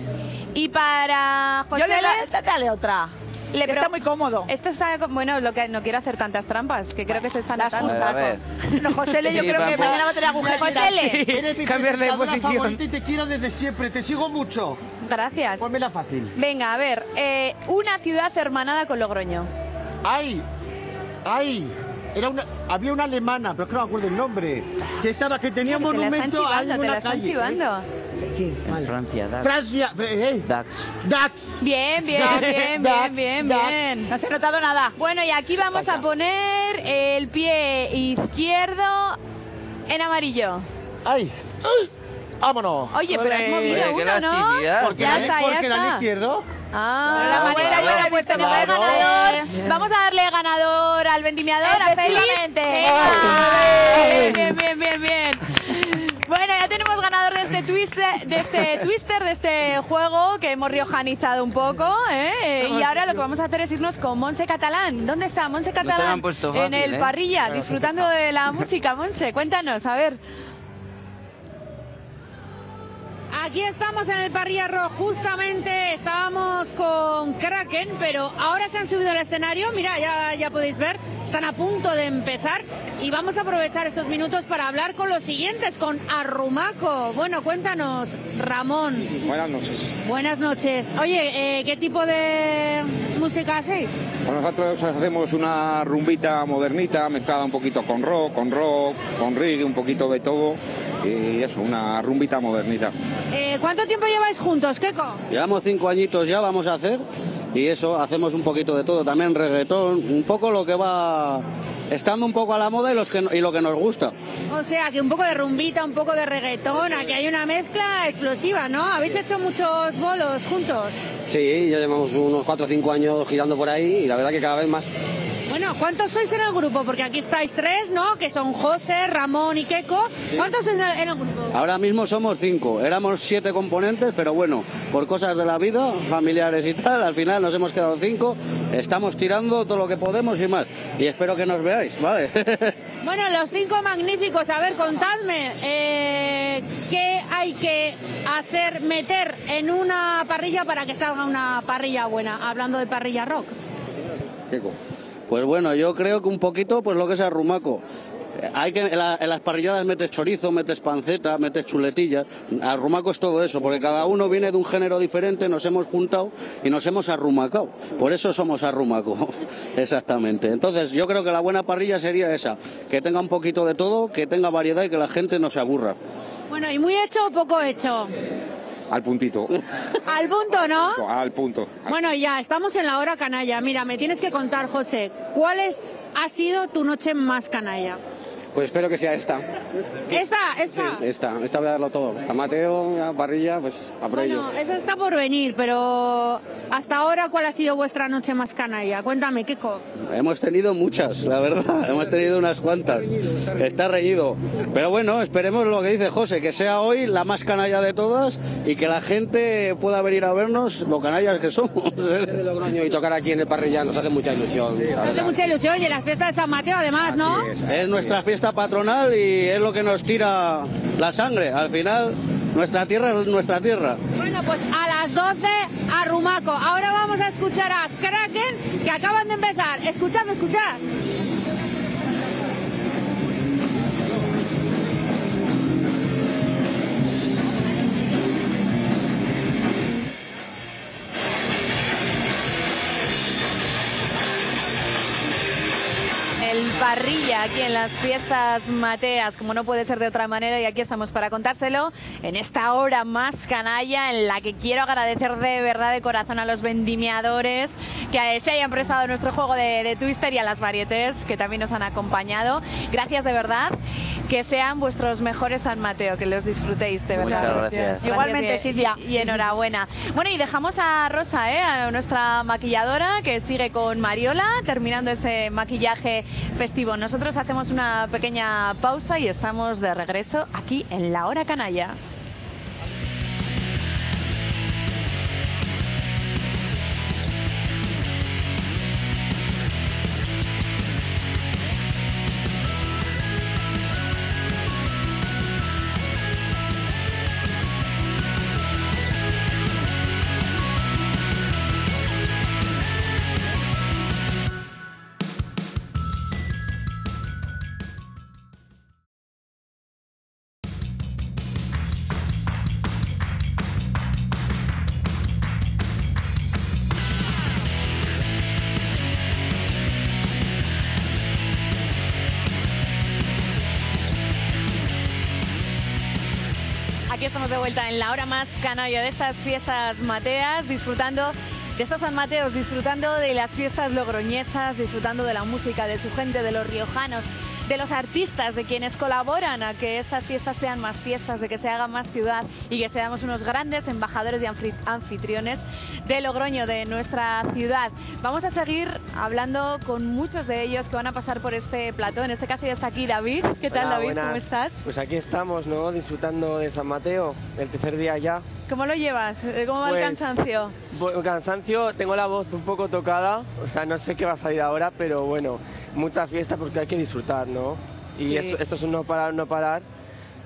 Y para José, Yo le da- dale otra. le Que está muy cómodo. Esto está, bueno, lo que no quiero hacer tantas trampas, que creo que se están. A a ver. No, José, yo Sí, creo que tampoco. mañana va a tener agujetas. Josele. Eres mi Cambiar de posición. favorita y te quiero desde siempre. Te sigo mucho. Gracias. Pónmela fácil. Venga, a ver, eh, una ciudad hermanada con Logroño. ¡Ay! ¡Ay! Era una, había una alemana, pero es que no me acuerdo el nombre. Que estaba, que tenía un la monumento ahí chivando, en te una la están calle. chivando. ¿Eh? Vale. Francia, Dax. Francia, Fr- eh, Dax. Dax. Bien, bien, Dax, bien, Dax, bien, bien, Dax. bien. No se ha notado nada. Bueno, y aquí vamos a poner el pie izquierdo en amarillo. ¡Ay! ¡Ay! ¡Vámonos! Oye, pero has movido Oye, uno, ¿no? Porque Ya la, está, ya está. izquierdo. Ah, Pero la bueno, manera bueno, yo la he pues el ganador. Vamos a darle ganador al vendimiador. Efectivamente. Venga. Bien, bien, bien, bien. Bueno, ya tenemos twister, de este twister, de este juego que hemos riojanizado un poco, ¿eh? Y ahora lo que vamos a hacer es irnos con Monse Catalán. ¿Dónde está Monse te lo Catalán? han puesto en el ¿eh? parrilla, disfrutando de la música. Monse, cuéntanos, a ver. Aquí estamos en el Parrilla Rock, justamente estábamos con Kraken, pero ahora se han subido al escenario, mira, ya, ya podéis ver, están están a punto de empezar y vamos a aprovechar estos minutos para hablar con los siguientes, con Arrumaco. Bueno, cuéntanos, Ramón. Buenas noches. Buenas noches. Oye, eh, ¿qué tipo de música hacéis? Bueno, nosotros hacemos una rumbita modernita mezclada un poquito con rock, con rock, con reggae, un poquito de todo. Y eso, una rumbita modernita. Eh, ¿Cuánto tiempo lleváis juntos, Keko? Llevamos cinco añitos ya, vamos a hacer. Y eso, hacemos un poquito de todo. También reggaetón, un poco lo que va estando un poco a la moda y, los que, y lo que nos gusta. O sea, que un poco de rumbita, un poco de reggaetón, aquí hay una mezcla explosiva, ¿no? ¿Habéis hecho muchos bolos juntos? Sí, ya llevamos unos 4 o 5 años girando por ahí y la verdad que cada vez más. Bueno, ¿cuántos sois en el grupo? Porque aquí estáis tres, ¿no? Que son José, Ramón y Keko. ¿Cuántos sois en el grupo? Ahora mismo somos cinco. Éramos siete componentes, pero bueno, por cosas de la vida, familiares y tal, al final nos hemos quedado cinco. Estamos tirando todo lo que podemos y más. Y espero que nos veáis, ¿vale? bueno, los cinco magníficos. A ver, contadme. Eh, ¿Qué hay que hacer, meter en una parrilla para que salga una parrilla buena? Hablando de parrilla rock. Pues bueno, yo creo que un poquito, pues lo que es arrumaco. Hay que, en, la, en, las parrilladas metes chorizo, metes panceta, metes chuletillas. Arrumaco es todo eso, porque cada uno viene de un género diferente, nos hemos juntado y nos hemos arrumacado. Por eso somos arrumaco, exactamente. Entonces, yo creo que la buena parrilla sería esa, que tenga un poquito de todo, que tenga variedad y que la gente no se aburra. Bueno, ¿y muy hecho o poco hecho? Al puntito. Al punto, ¿no? Al punto. Bueno, ya, estamos en la hora canalla. Mira, me tienes que contar, José, ¿cuál es, ha sido tu noche más canalla? Pues espero que sea esta. ¿Esta? ¿Esta? Sí, esta. Esta voy a darlo todo. San Mateo, parrilla, pues a por ello. Bueno, eso está por venir, pero hasta ahora, ¿cuál ha sido vuestra noche más canalla? Cuéntame, Kiko. Hemos tenido muchas, la verdad. Hemos tenido unas cuantas. Está reñido. Pero bueno, esperemos lo que dice José, que sea hoy la más canalla de todas y que la gente pueda venir a vernos lo canallas que somos. y tocar aquí en el parrilla nos hace mucha ilusión. Nos hace mucha ilusión y en la fiesta de San Mateo además, ¿no? Es. es nuestra fiesta patronal y es lo que nos tira la sangre. Al final, nuestra tierra es nuestra tierra. Bueno, pues a las 12 a Rumaco. Ahora vamos a escuchar a Kraken que acaban de empezar. Escuchad, escuchad. Parrilla aquí en las fiestas mateas, como no puede ser de otra manera, y aquí estamos para contárselo en esta hora más canalla en la que quiero agradecer de verdad de corazón a los vendimiadores que se hayan prestado nuestro juego de, de Twister y a las varietés que también nos han acompañado. Gracias de verdad. Que sean vuestros mejores San Mateo, que los disfrutéis de verdad. Muchas gracias. gracias. Igualmente, y, Silvia. Y enhorabuena. Bueno, y dejamos a Rosa, ¿eh? a nuestra maquilladora, que sigue con Mariola, terminando ese maquillaje festivo. Nosotros hacemos una pequeña pausa y estamos de regreso aquí en La Hora Canalla. Vuelta en la hora más canalla de estas fiestas mateas, disfrutando de estos San Mateos, disfrutando de las fiestas logroñesas, disfrutando de la música, de su gente, de los riojanos, de los artistas, de quienes colaboran a que estas fiestas sean más fiestas, de que se haga más ciudad y que seamos unos grandes embajadores y anfitriones de Logroño, de nuestra ciudad. Vamos a seguir hablando con muchos de ellos que van a pasar por este plató. En este caso ya está aquí David. ¿Qué tal, Hola, David? buenas. ¿Cómo estás? Pues aquí estamos, ¿no? Disfrutando de San Mateo, el tercer día ya. ¿Cómo lo llevas? ¿Cómo va el Pues, cansancio? Bu- cansancio, tengo la voz un poco tocada, o sea, no sé qué va a salir ahora, pero bueno, mucha fiesta porque hay que disfrutar, ¿no? Y Sí. es- esto es un no parar, no parar.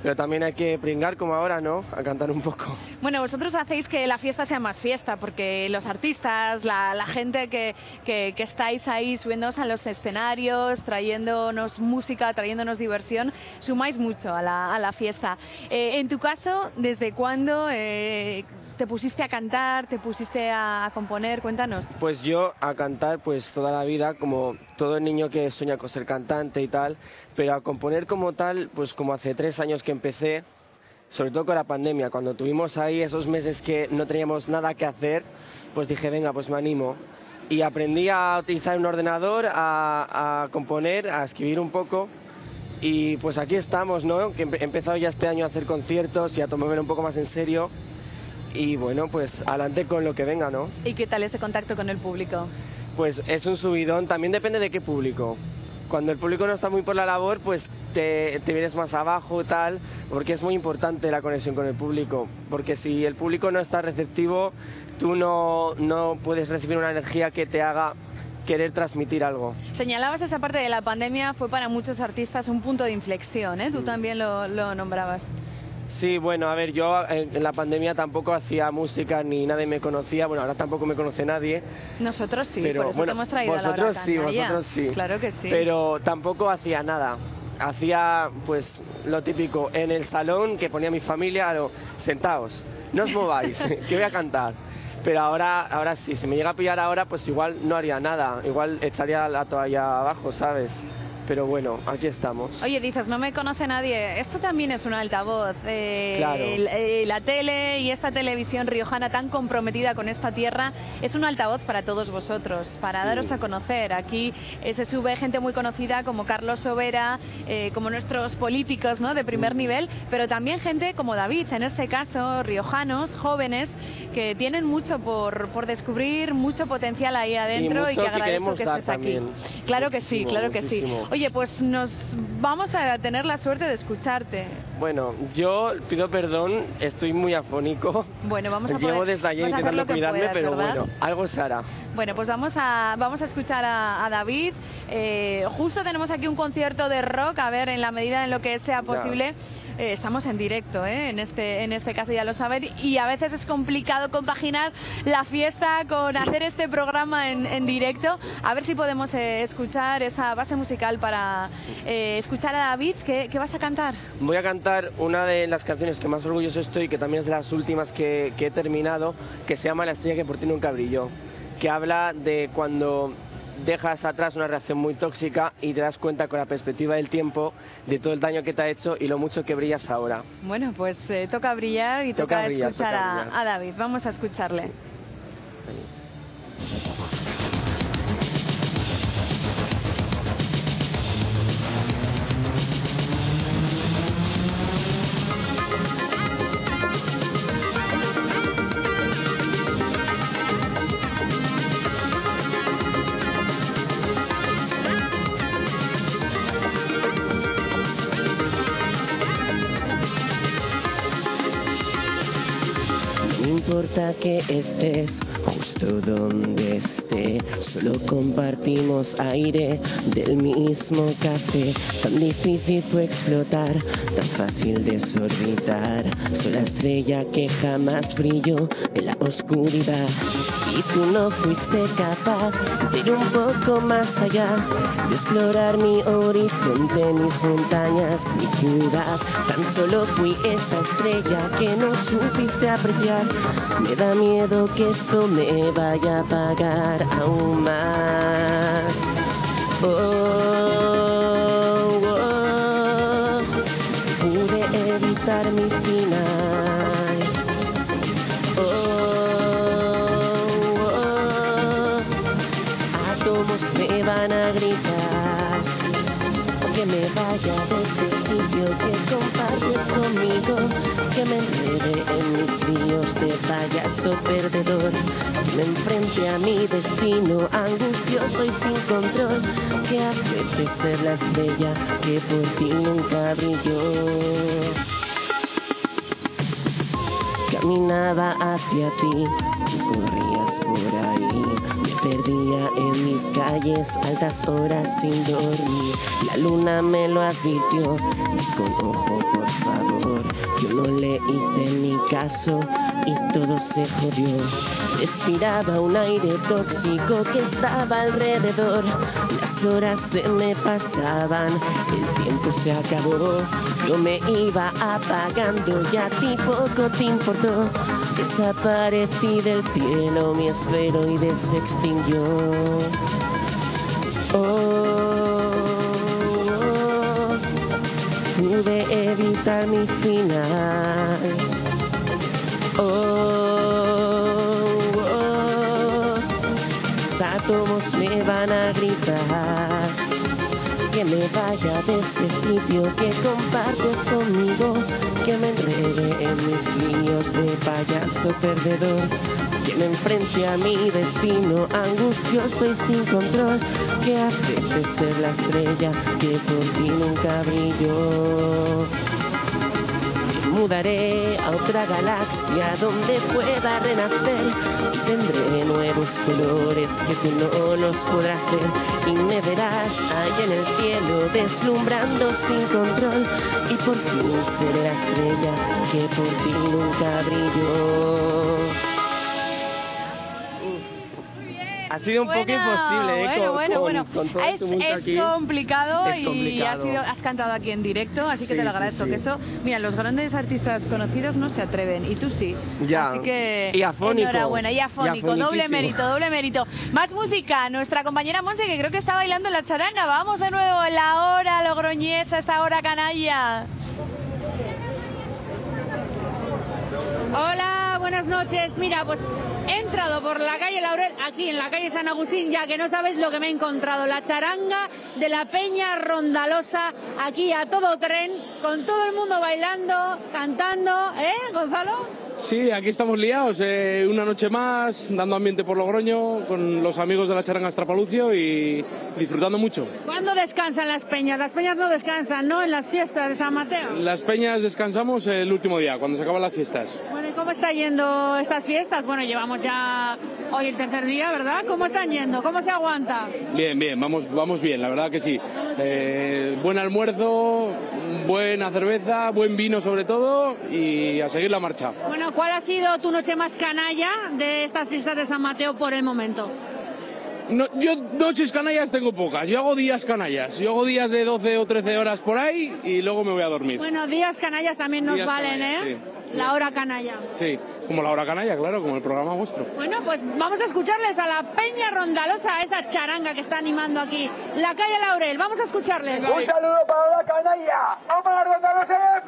Pero también hay que pringar como ahora, ¿no? A cantar un poco. Bueno, vosotros hacéis que la fiesta sea más fiesta, porque los artistas, la, la gente que, que- que estáis ahí subiéndoos a los escenarios, trayéndonos música, trayéndonos diversión, sumáis mucho a la, a la fiesta. Eh, en tu caso, ¿desde cuándo eh, te pusiste a cantar, te pusiste a, componer? Cuéntanos. Pues yo a cantar pues toda la vida, como todo niño que sueña con ser cantante y tal, pero a componer como tal, pues como hace tres años que empecé, sobre todo con la pandemia, cuando tuvimos ahí esos meses que no teníamos nada que hacer, pues dije, venga, pues me animo. Y aprendí a utilizar un ordenador, a, a componer, a escribir un poco. Y pues aquí estamos, ¿no? Que he empezado ya este año a hacer conciertos y a tomarme un poco más en serio. Y bueno, pues adelante con lo que venga, ¿no? ¿Y qué tal ese contacto con el público? Pues es un subidón, también depende de qué público. Cuando el público no está muy por la labor, pues te, te vienes más abajo, tal, porque es muy importante la conexión con el público. Porque si el público no está receptivo, tú no, no puedes recibir una energía que te haga querer transmitir algo. Señalabas esa parte de la pandemia, fue para muchos artistas un punto de inflexión, ¿eh? Tú también lo, lo nombrabas. Sí, bueno, a ver, yo en la pandemia tampoco hacía música ni nadie me conocía, bueno, ahora tampoco me conoce nadie. Nosotros sí, pero por eso bueno, te hemos traído a vosotros sí, canalla. vosotros sí. Claro que sí. Pero tampoco hacía nada. Hacía pues lo típico en el salón que ponía mi familia, lo, sentaos, no os mováis, que voy a cantar. Pero ahora, ahora sí, si me llega a pillar ahora, pues igual no haría nada, igual echaría la toalla abajo, ¿sabes? Pero bueno, aquí estamos. Oye, dices, no me conoce nadie. Esto también es un altavoz. Eh, Claro. el- eh, la tele y esta televisión riojana tan comprometida con esta tierra es un altavoz para todos vosotros, para Sí. daros a conocer. Aquí eh, se sube gente muy conocida como Carlos Sobera, eh, como nuestros políticos ¿no? de primer nivel, pero también gente como David, en este caso, riojanos, jóvenes, que tienen mucho por, por descubrir, mucho potencial ahí adentro y, que agradezco que dar estés aquí. también. Claro que sí, claro que sí. muchísimo. Oye, pues nos vamos a tener la suerte de escucharte. Bueno, yo pido perdón, estoy muy afónico. Bueno, vamos a Llevo poder- desde ayer intentando cuidarme, puedas, pero ¿verdad? bueno, algo se hará. Bueno, pues vamos a, vamos a escuchar a, a David. Eh, justo tenemos aquí un concierto de rock, a ver, en la medida en lo que sea posible. eh, estamos en directo, ¿eh? en, este, en este caso ya lo saben, y a veces es complicado compaginar la fiesta con hacer este programa en, en directo. A ver si podemos eh, escuchar esa base musical para eh, escuchar a David. ¿Qué, qué vas a cantar? Voy a cantar una de las canciones que más orgulloso estoy, que también es de las últimas que, que he terminado, que se llama La estrella que por ti nunca brilló, que habla de cuando dejas atrás una relación muy tóxica y te das cuenta con la perspectiva del tiempo de todo el daño que te ha hecho y lo mucho que brillas ahora. Bueno, pues eh, toca brillar y toca, Toca brillar, escuchar toca a- a David. Vamos a escucharle. Que estés justo donde esté, solo compartimos aire del mismo café. Tan difícil fue explotar, tan fácil desorbitar. Soy la estrella que jamás brilló en la oscuridad. Y tú no fuiste capaz de ir un poco más allá, de explorar mi horizonte, mis montañas, mi ciudad. Tan solo fui esa estrella que no supiste apreciar. Me da miedo que esto me vaya a apagar aún más. Oh, oh, pude evitar mi final. Oh, oh, átomos me van a gritar que me vaya de este sitio que compartes conmigo, que me enrede en mis líos de payaso perdedor, me enfrente a mi destino angustioso y sin control, que acepte ser la estrella que por ti nunca brilló. Caminaba hacia ti, tú corrías por ahí. Me perdía en mis calles, altas horas sin dormir. La luna me lo advirtió, con ojo. Yo no le hice ni caso y todo se jodió. Respiraba un aire tóxico que estaba alrededor. Las horas se me pasaban, el tiempo se acabó. Yo me iba apagando y a ti poco te importó. Desaparecí del cielo, mi esferoide se extinguió. Oh, pude evitar mi final. Oh, oh, los átomos me van a gritar. Que me vaya de este sitio que compartes conmigo, que me enrede en mis líneas de payaso perdedor, que me enfrente a mi destino angustioso y sin control, que acepte ser la estrella que por ti nunca brilló. Mudaré a otra galaxia donde pueda renacer y tendré nuevos colores que tú no los podrás ver y me verás allá en el cielo deslumbrando sin control y por fin seré la estrella que por ti nunca brilló. Ha sido un poco imposible, ¿eh? Bueno, con, bueno, con- bueno. con es, complicado Es y complicado. has, sido- has cantado aquí en directo, así que te lo agradezco. sí. Que eso, mira, los grandes artistas conocidos no se atreven y tú sí. Ya. Así que Y afónico. enhorabuena, y Y afónico, doble mérito, doble mérito. Más música, nuestra compañera Monse que creo que está bailando en la charanga. Vamos de nuevo en la hora logroñesa, esta hora canalla. Hola, buenas noches. Mira, pues he entrado por la calle Laurel, aquí en la calle San Agustín, ya que no sabes lo que me he encontrado. La charanga de la Peña Rondalosa, aquí a todo tren, con todo el mundo bailando, cantando, ¿eh, Gonzalo? Sí, aquí estamos liados, eh, una noche más, dando ambiente por Logroño, con los amigos de la charanga Estrapalucio y disfrutando mucho. ¿Cuándo descansan las peñas? Las peñas no descansan, ¿no? En las fiestas de San Mateo. Las peñas descansamos el último día, cuando se acaban las fiestas. Bueno, ¿y cómo están yendo estas fiestas? Bueno, llevamos ya hoy el tercer día, ¿verdad? ¿Cómo están yendo? ¿Cómo se aguanta? Bien, bien, vamos, vamos bien, la verdad que sí. Eh, buen almuerzo, buena cerveza, buen vino sobre todo y a seguir la marcha. Bueno, ¿cuál ha sido tu noche más canalla de estas fiestas de San Mateo por el momento? No, yo noches canallas tengo pocas, yo hago días canallas, yo hago días de 12 o 13 horas por ahí y luego me voy a dormir. Bueno, días canallas también nos Días valen, canallas, ¿eh? La hora canalla. Sí, como la hora canalla, claro, como el programa vuestro. Bueno, pues vamos a escucharles a la Peña Rondalosa, a esa charanga que está animando aquí. La calle Laurel, vamos a escucharles. Un saludo para la canalla. ¡Vamos a Rondalosa y el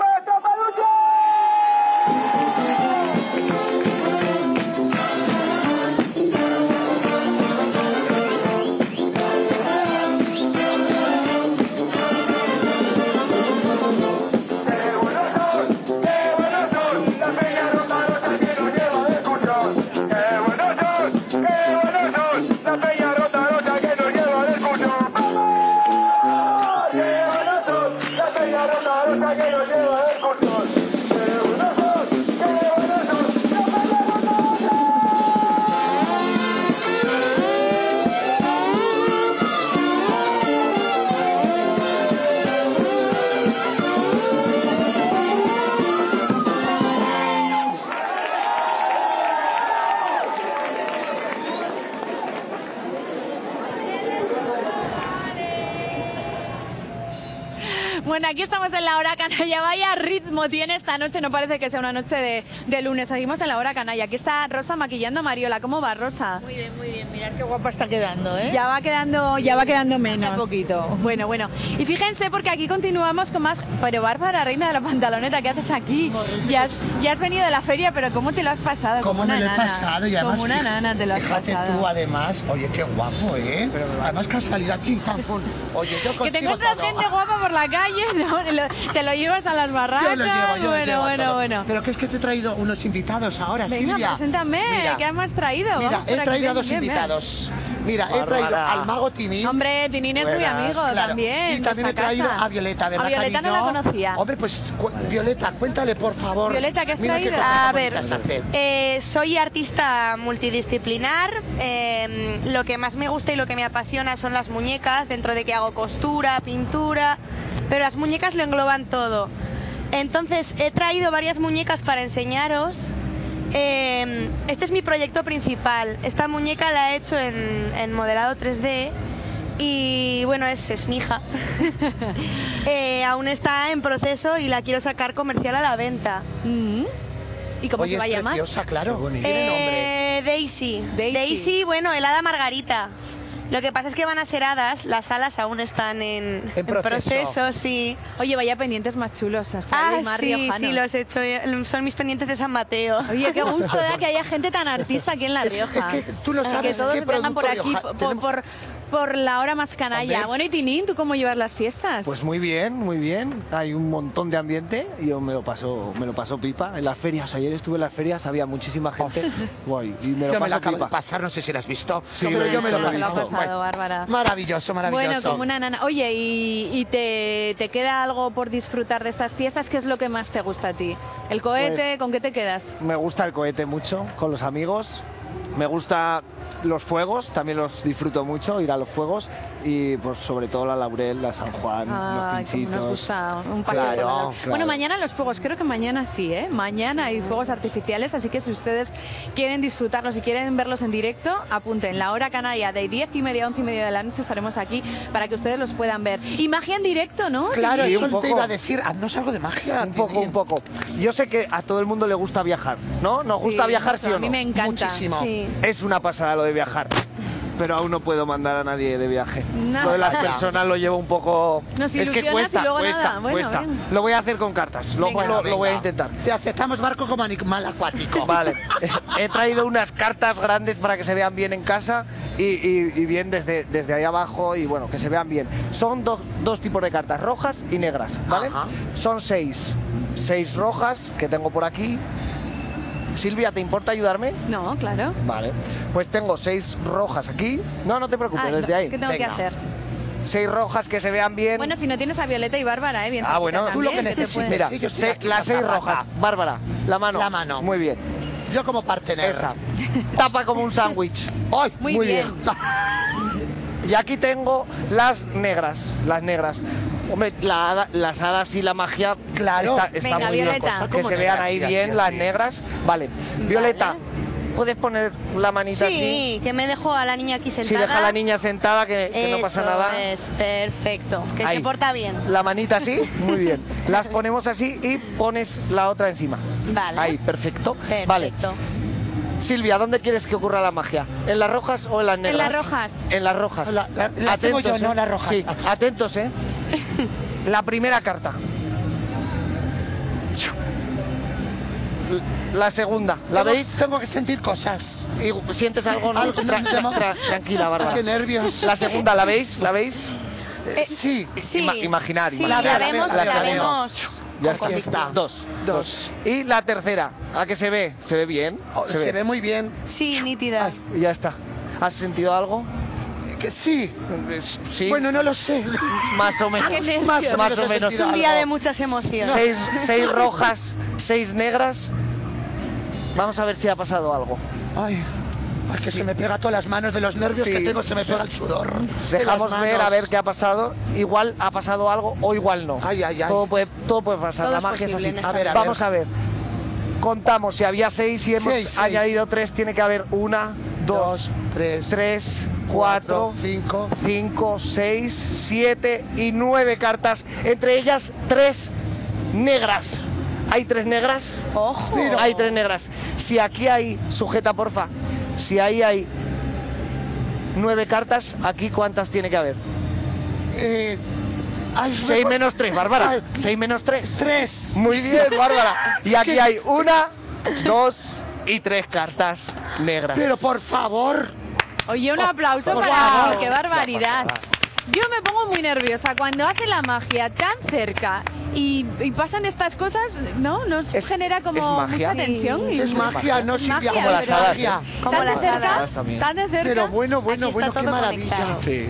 Bueno, aquí estamos en la hora canalla. Vaya ritmo tiene esta noche. No parece que sea una noche de, de lunes. Seguimos en la hora canalla. Aquí está Rosa maquillando a Mariola. ¿Cómo va, Rosa? Muy bien, muy bien. Mirad qué guapa está quedando, ¿eh? Ya va quedando, ya va quedando menos. Un poquito. Bueno, bueno. Y fíjense porque aquí continuamos con más. Pero Bárbara, reina de la pantaloneta, ¿qué haces aquí? Ya has, ya has venido de la feria, pero ¿cómo te lo has pasado? ¿Cómo Como me una lo he nana. pasado? Y además, Como una nana te lo has fíjate pasado. tú, además, oye, qué guapo, ¿eh? además, casualidad, tan, pum. Oye, yo Que te encuentras todo. gente guapa por la calle, ¿no? Te lo, te lo llevas a las barracas. Yo lo llevo, yo lo bueno, llevo bueno, todo. bueno. Pero que es que te he traído unos invitados ahora, Venga, Silvia. preséntame. Mira, ¿Qué hemos traído? Mira, Vamos he traído a dos invitados. Mira, he traído Bárbara. al mago Tinín. Hombre, Tinín es muy amigo Claro. también. Y también he traído casa. a Violeta, ¿verdad, A Violeta no la conocía. Hombre, pues, cu- Violeta, cuéntale, por favor. Violeta, ¿qué has Mira qué traído? cosas A ver, eh, soy artista multidisciplinar. eh, lo que más me gusta y lo que me apasiona son las muñecas, dentro de que hago costura, pintura, pero las muñecas lo engloban todo. Entonces, he traído varias muñecas para enseñaros. Eh, este es mi proyecto principal. Esta muñeca la he hecho en, en modelado 3D y bueno, es, es mi hija. Eh, aún está en proceso y la quiero sacar comercial a la venta. ¿Y cómo Oye, se va a llamar? preciosa, claro. Eh, Daisy. Daisy. bueno, helada margarita. Lo que pasa es que van a ser hadas, las alas aún están en, en proceso. sí. Oye, vaya pendientes más chulos, hasta Ah, y más sí, riojanos. sí, los he hecho, eh, son mis pendientes de San Mateo. Oye, qué gusto da que haya gente tan artista aquí en La Rioja. es que tú lo sabes, Que todos qué vengan por aquí, rioja- por, por, por la hora más canalla. Hombre. Bueno, y Tinín, ¿tú cómo llevas las fiestas? Pues muy bien, muy bien. Hay un montón de ambiente yo me lo paso, me lo paso pipa. En las ferias, ayer estuve en las ferias, había muchísima gente. Guay, y me lo Yo me paso la acabo pipa. de pasar, no sé si la has visto. Sí, pero yo me lo he pasado. Pasado, Bárbara. Maravilloso, maravilloso. Bueno, como una nana. Oye, ¿y, y te, te queda algo por disfrutar de estas fiestas? ¿Qué es lo que más te gusta a ti? ¿El cohete? Pues- ¿Con qué te quedas? Me gusta el cohete mucho, con los amigos. Me gusta los fuegos, también los disfruto mucho, ir a los fuegos. Y pues sobre todo la Laurel, la San Juan, los pinchitos. nos gusta un paseo Claro, claro. Bueno, mañana los fuegos, creo que mañana sí, ¿eh? Mañana hay fuegos artificiales, así que si ustedes quieren disfrutarlos y quieren verlos en directo, apunten. La hora canalla de 10 y media a 11 y media de la noche estaremos aquí para que ustedes los puedan ver. Y magia en directo, ¿no? Claro, Sí, eso un te poco. iba a decir, haznos algo de magia. Un poco, un poco. Yo sé que a todo el mundo le gusta viajar, ¿no? ¿Nos gusta Sí, viajar, mucho, sí o a mí no? me encanta, Muchísimo. sí. Es una pasada lo de viajar. Pero aún no puedo mandar a nadie de viaje. Nada. Lo de las personas lo llevo un poco... Nos es que cuesta, y luego cuesta, nada. Bueno, cuesta. bien. Lo voy a hacer con cartas. Lo, Venga, lo- lo voy a venga. intentar. Te aceptamos barco como animal acuático. Vale. He traído unas cartas grandes para que se vean bien en casa y, y- y bien desde, desde ahí abajo y bueno, que se vean bien. Son dos, dos tipos de cartas, rojas y negras, ¿vale? Son seis. Seis rojas que tengo por aquí. Silvia, ¿te importa ayudarme? No, claro. Vale. Pues tengo seis rojas aquí. No, no te preocupes, Ah, desde ahí. ¿Qué tengo que hacer? Seis rojas que se vean bien. Bueno, si no tienes a Violeta y Bárbara, ¿eh? Bien Ah, bueno, cerquita también, que pueden- Mira, se- las seis rojas. Bárbara, la mano. La mano. Muy bien. Yo como partener. Esa. Tapa como un sándwich. ¡Ay! Muy bien. Y aquí tengo las negras, las negras. Hombre, la hada- las hadas y la magia Claro. está, está Venga, muy bien. Violeta. Que se vean ahí bien las negras. Vale. Violeta, ¿puedes poner la manita aquí? Sí, que me dejo a la niña aquí Si sentada. deja a la niña sentada, que, que no pasa nada. es perfecto. Que Ahí. se porta bien. La manita así, muy bien. Las ponemos así y pones la otra encima. Vale. Ahí, perfecto. Perfecto. Vale. Silvia, ¿dónde quieres que ocurra la magia? ¿En las rojas o en las En negras? las rojas. En las rojas. La- la- las tengo yo, no las rojas. Sí, atentos, ¿eh? La primera carta. La segunda, ¿la Tengo- veis? Tengo que sentir cosas. Y ¿Sientes algo? no? Algo, Tra- tra- tra- tranquila, Bárbara. Qué nervios. La segunda, ¿la veis? ¿La veis? Eh, sí. Sí. Ima- imaginar, Sí, imaginar. la vemos, La la vemos. Ya Aquí está. Dos. Dos. Y la tercera, ¿a qué se ve? ¿Se ve bien? Oh, se, ve. muy bien. Sí, nítida. Y ya está. ¿Has sentido algo? Que sí. Sí. Bueno, no lo sé. más o menos. Más, más o menos. Un día algo. de muchas emociones. Seis, seis rojas, seis negras. Vamos a ver si ha pasado algo. Ay, ay, que se me pega todas las manos de los nervios Sí. que tengo, se me pega el sudor. de Dejamos ver a ver qué ha pasado. Igual ha pasado algo o igual no. Ay, ay, ay. Todo puede, todo puede pasar. Todo La es magia es posible así. en esta A ver, a Vamos a ver. Contamos si había seis y hemos Seis, seis. añadido tres. Tiene que haber una, dos, Dos, tres, tres, cuatro, cinco. cinco, seis, siete y nueve cartas. Entre ellas tres negras. ¿Hay tres negras? Ojo. Hay tres negras. Si aquí hay, sujeta porfa, si ahí hay nueve cartas, aquí cuántas tiene que haber? Eh, ay, menos tres, Bárbara. Ay, Seis menos tres. Tres. Muy bien, Bárbara. Y aquí ¿Qué? hay una, dos y tres cartas negras. Pero por favor. Oye, un aplauso por para... favor. ¡Qué barbaridad! Yo me pongo muy nerviosa cuando hace la magia tan cerca y, y pasan estas cosas, ¿no? Nos Es- genera como mucha tensión. y Es magia, no es Silvia, magia, como las hadas, magia. Como tan de las también. tan de cerca. Pero bueno, bueno, bueno, qué maravilla. conectado. Sí.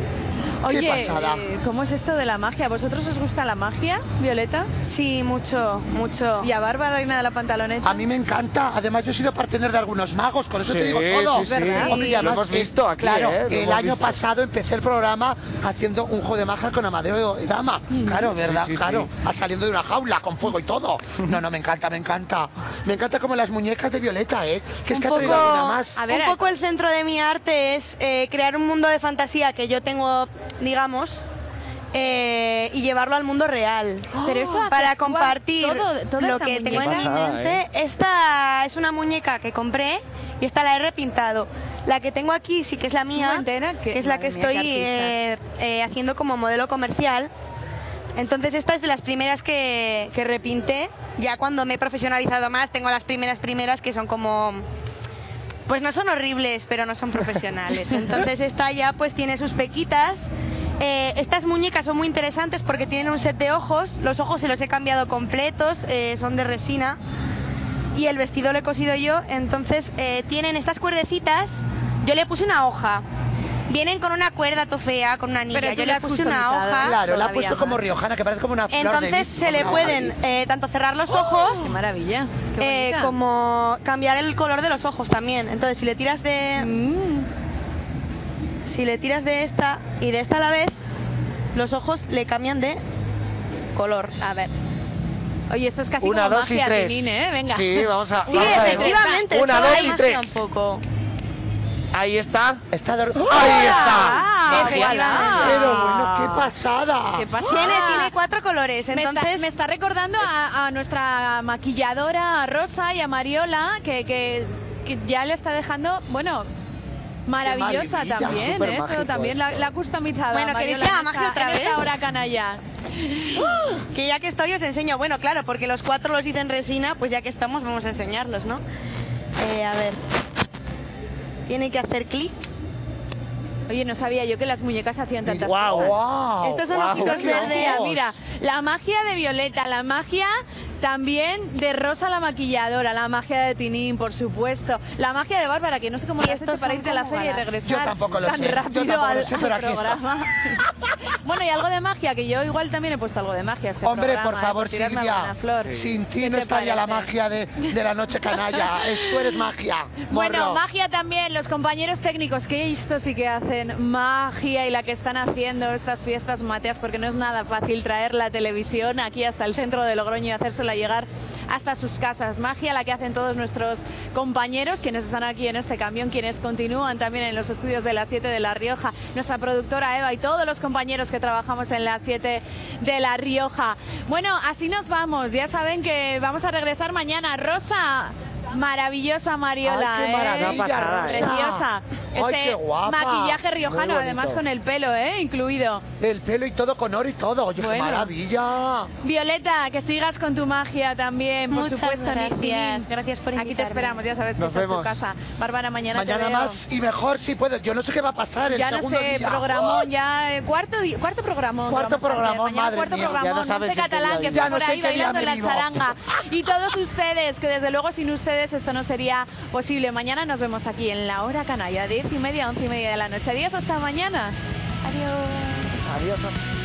Oye, pasada. eh, ¿Cómo es esto de la magia? ¿A vosotros os gusta la magia, Violeta? Sí, mucho, mucho. ¿Y a Bárbara, reina de la pantaloneta? A mí me encanta. Además, yo he sido partener de algunos magos, con eso te digo todo. sí, sí. ¿verdad? Hombre, y Lo además, hemos eh, visto aquí, Claro, ¿eh? El año visto. pasado empecé el programa haciendo un juego de magia con Amadeo y Dama. Claro, ¿verdad? sí, sí. claro. Saliendo de una jaula con fuego y todo. No, no, me encanta, me encanta. Me encanta como las muñecas de Violeta, ¿eh? Que es un que ha poco, traído alguna más. un poco el centro de mi arte es eh, crear un mundo de fantasía que yo tengo, digamos, eh, y llevarlo al mundo real. Pero eso haces para compartir todo- lo que tengo en mi mente. ¿eh? Esta es una muñeca que compré y esta la he repintado. La que tengo aquí sí que es la mía, que es la que estoy eh, eh, haciendo como modelo comercial. Entonces esta es de las primeras que, que repinté. Ya cuando me he profesionalizado más tengo las primeras primeras que son como... Pues no son horribles, pero no son profesionales. Entonces esta ya pues tiene sus pequitas. Eh, estas muñecas son muy interesantes porque tienen un set de ojos. Los ojos se los he cambiado completos, eh, son de resina. Y el vestido lo he cosido yo. Entonces eh, tienen estas cuerdecitas. Yo le puse una hoja. Vienen con una cuerda tofea, con una anilla. Yo le puse una hoja. Claro, la ha puesto como riojana, que parece como una flor de Entonces lis, se le pueden eh, tanto cerrar los ojos. ¡Qué maravilla! qué eh, como cambiar el color de los ojos también. Entonces, si le tiras de. Mm. Si le tiras de esta y de esta a la vez, los ojos le cambian de color. A ver. Oye, esto es casi Una, como dos y magia, tres. Tinín, ¿eh? Venga. Sí, vamos a- Sí, vamos a ver. efectivamente. Una, dos y tres. Un poco. Ahí está. Está de... Ahí está. Ah, Efectivamente. Pero bueno, qué pasada. ¿Qué pasa? Tiene, tiene cuatro colores. Me está, Entonces, me está recordando a, a nuestra maquilladora Rosa y a Mariola, que, que, que ya le está dejando, bueno, maravillosa también. ¿eh? Esto también la, la ha customizado. Bueno, a ¿queréis Mariola que en magia otra vez? esta hora canalla. que ya que estoy os enseño. Bueno, claro, porque los cuatro los hice en resina, pues ya que estamos vamos a enseñarlos, ¿no? Eh, a ver. Tiene que hacer clic. Oye, no sabía yo que las muñecas hacían tantas cosas. guau, Estos son guau. ojitos verdes. mira, la magia de Violeta, la magia también de Rosa la maquilladora, la magia de Tinín, por supuesto, la magia de Bárbara, que no sé cómo lo has hecho para irte a la feria y regresar Yo tampoco lo tan sé, rápido al, lo sé, al pero aquí está. programa. bueno, y algo de magia, que yo igual también he puesto algo de magia a este Hombre, programa, por ¿eh? favor, Silvia. flor. Sin ti ¿Qué no estaría la magia de, de la noche canalla. Es, tú eres magia. Bueno, magia también, los compañeros técnicos, que estos sí que hacen magia y la que están haciendo estas fiestas mateas, porque no es nada fácil traer la televisión aquí hasta el centro de Logroño y llegar hasta sus casas. Magia la que hacen todos nuestros compañeros, quienes están aquí en este camión, quienes continúan también en los estudios de las 7 de La Rioja, nuestra productora Eva y todos los compañeros que trabajamos en las 7 de La Rioja. Bueno, así nos vamos. Ya saben que vamos a regresar mañana. Rosa. Maravillosa Mariola, Ay, qué maravilla, Rosa. ¿eh? Ay, Ese qué guapa. maquillaje riojano, además con el pelo, ¿eh? Incluido. El pelo y todo con oro y todo. Oye, Bueno. qué maravilla. Violeta, que sigas con tu magia también, por Muchas supuesto. Gracias. Gracias por Aquí te invitarme. esperamos, ya sabes que Nos esta es tu vemos. casa. Bárbara, mañana, Mañana más y mejor si puedo. Yo no sé qué va a pasar el Ya no segundo sé, día. programón, ya eh, cuarto, cuarto programón. Cuarto programón, Mañana madre cuarto mía. programón, Ya no sabes en qué Catalán, que está Ya no por ahí en bailando en la charanga. Y todos ustedes, que desde luego sin ustedes esto no sería posible. Mañana nos vemos aquí en la hora canalla, diez y media, once y media de la noche. Adiós, hasta mañana. Adiós. Adiós.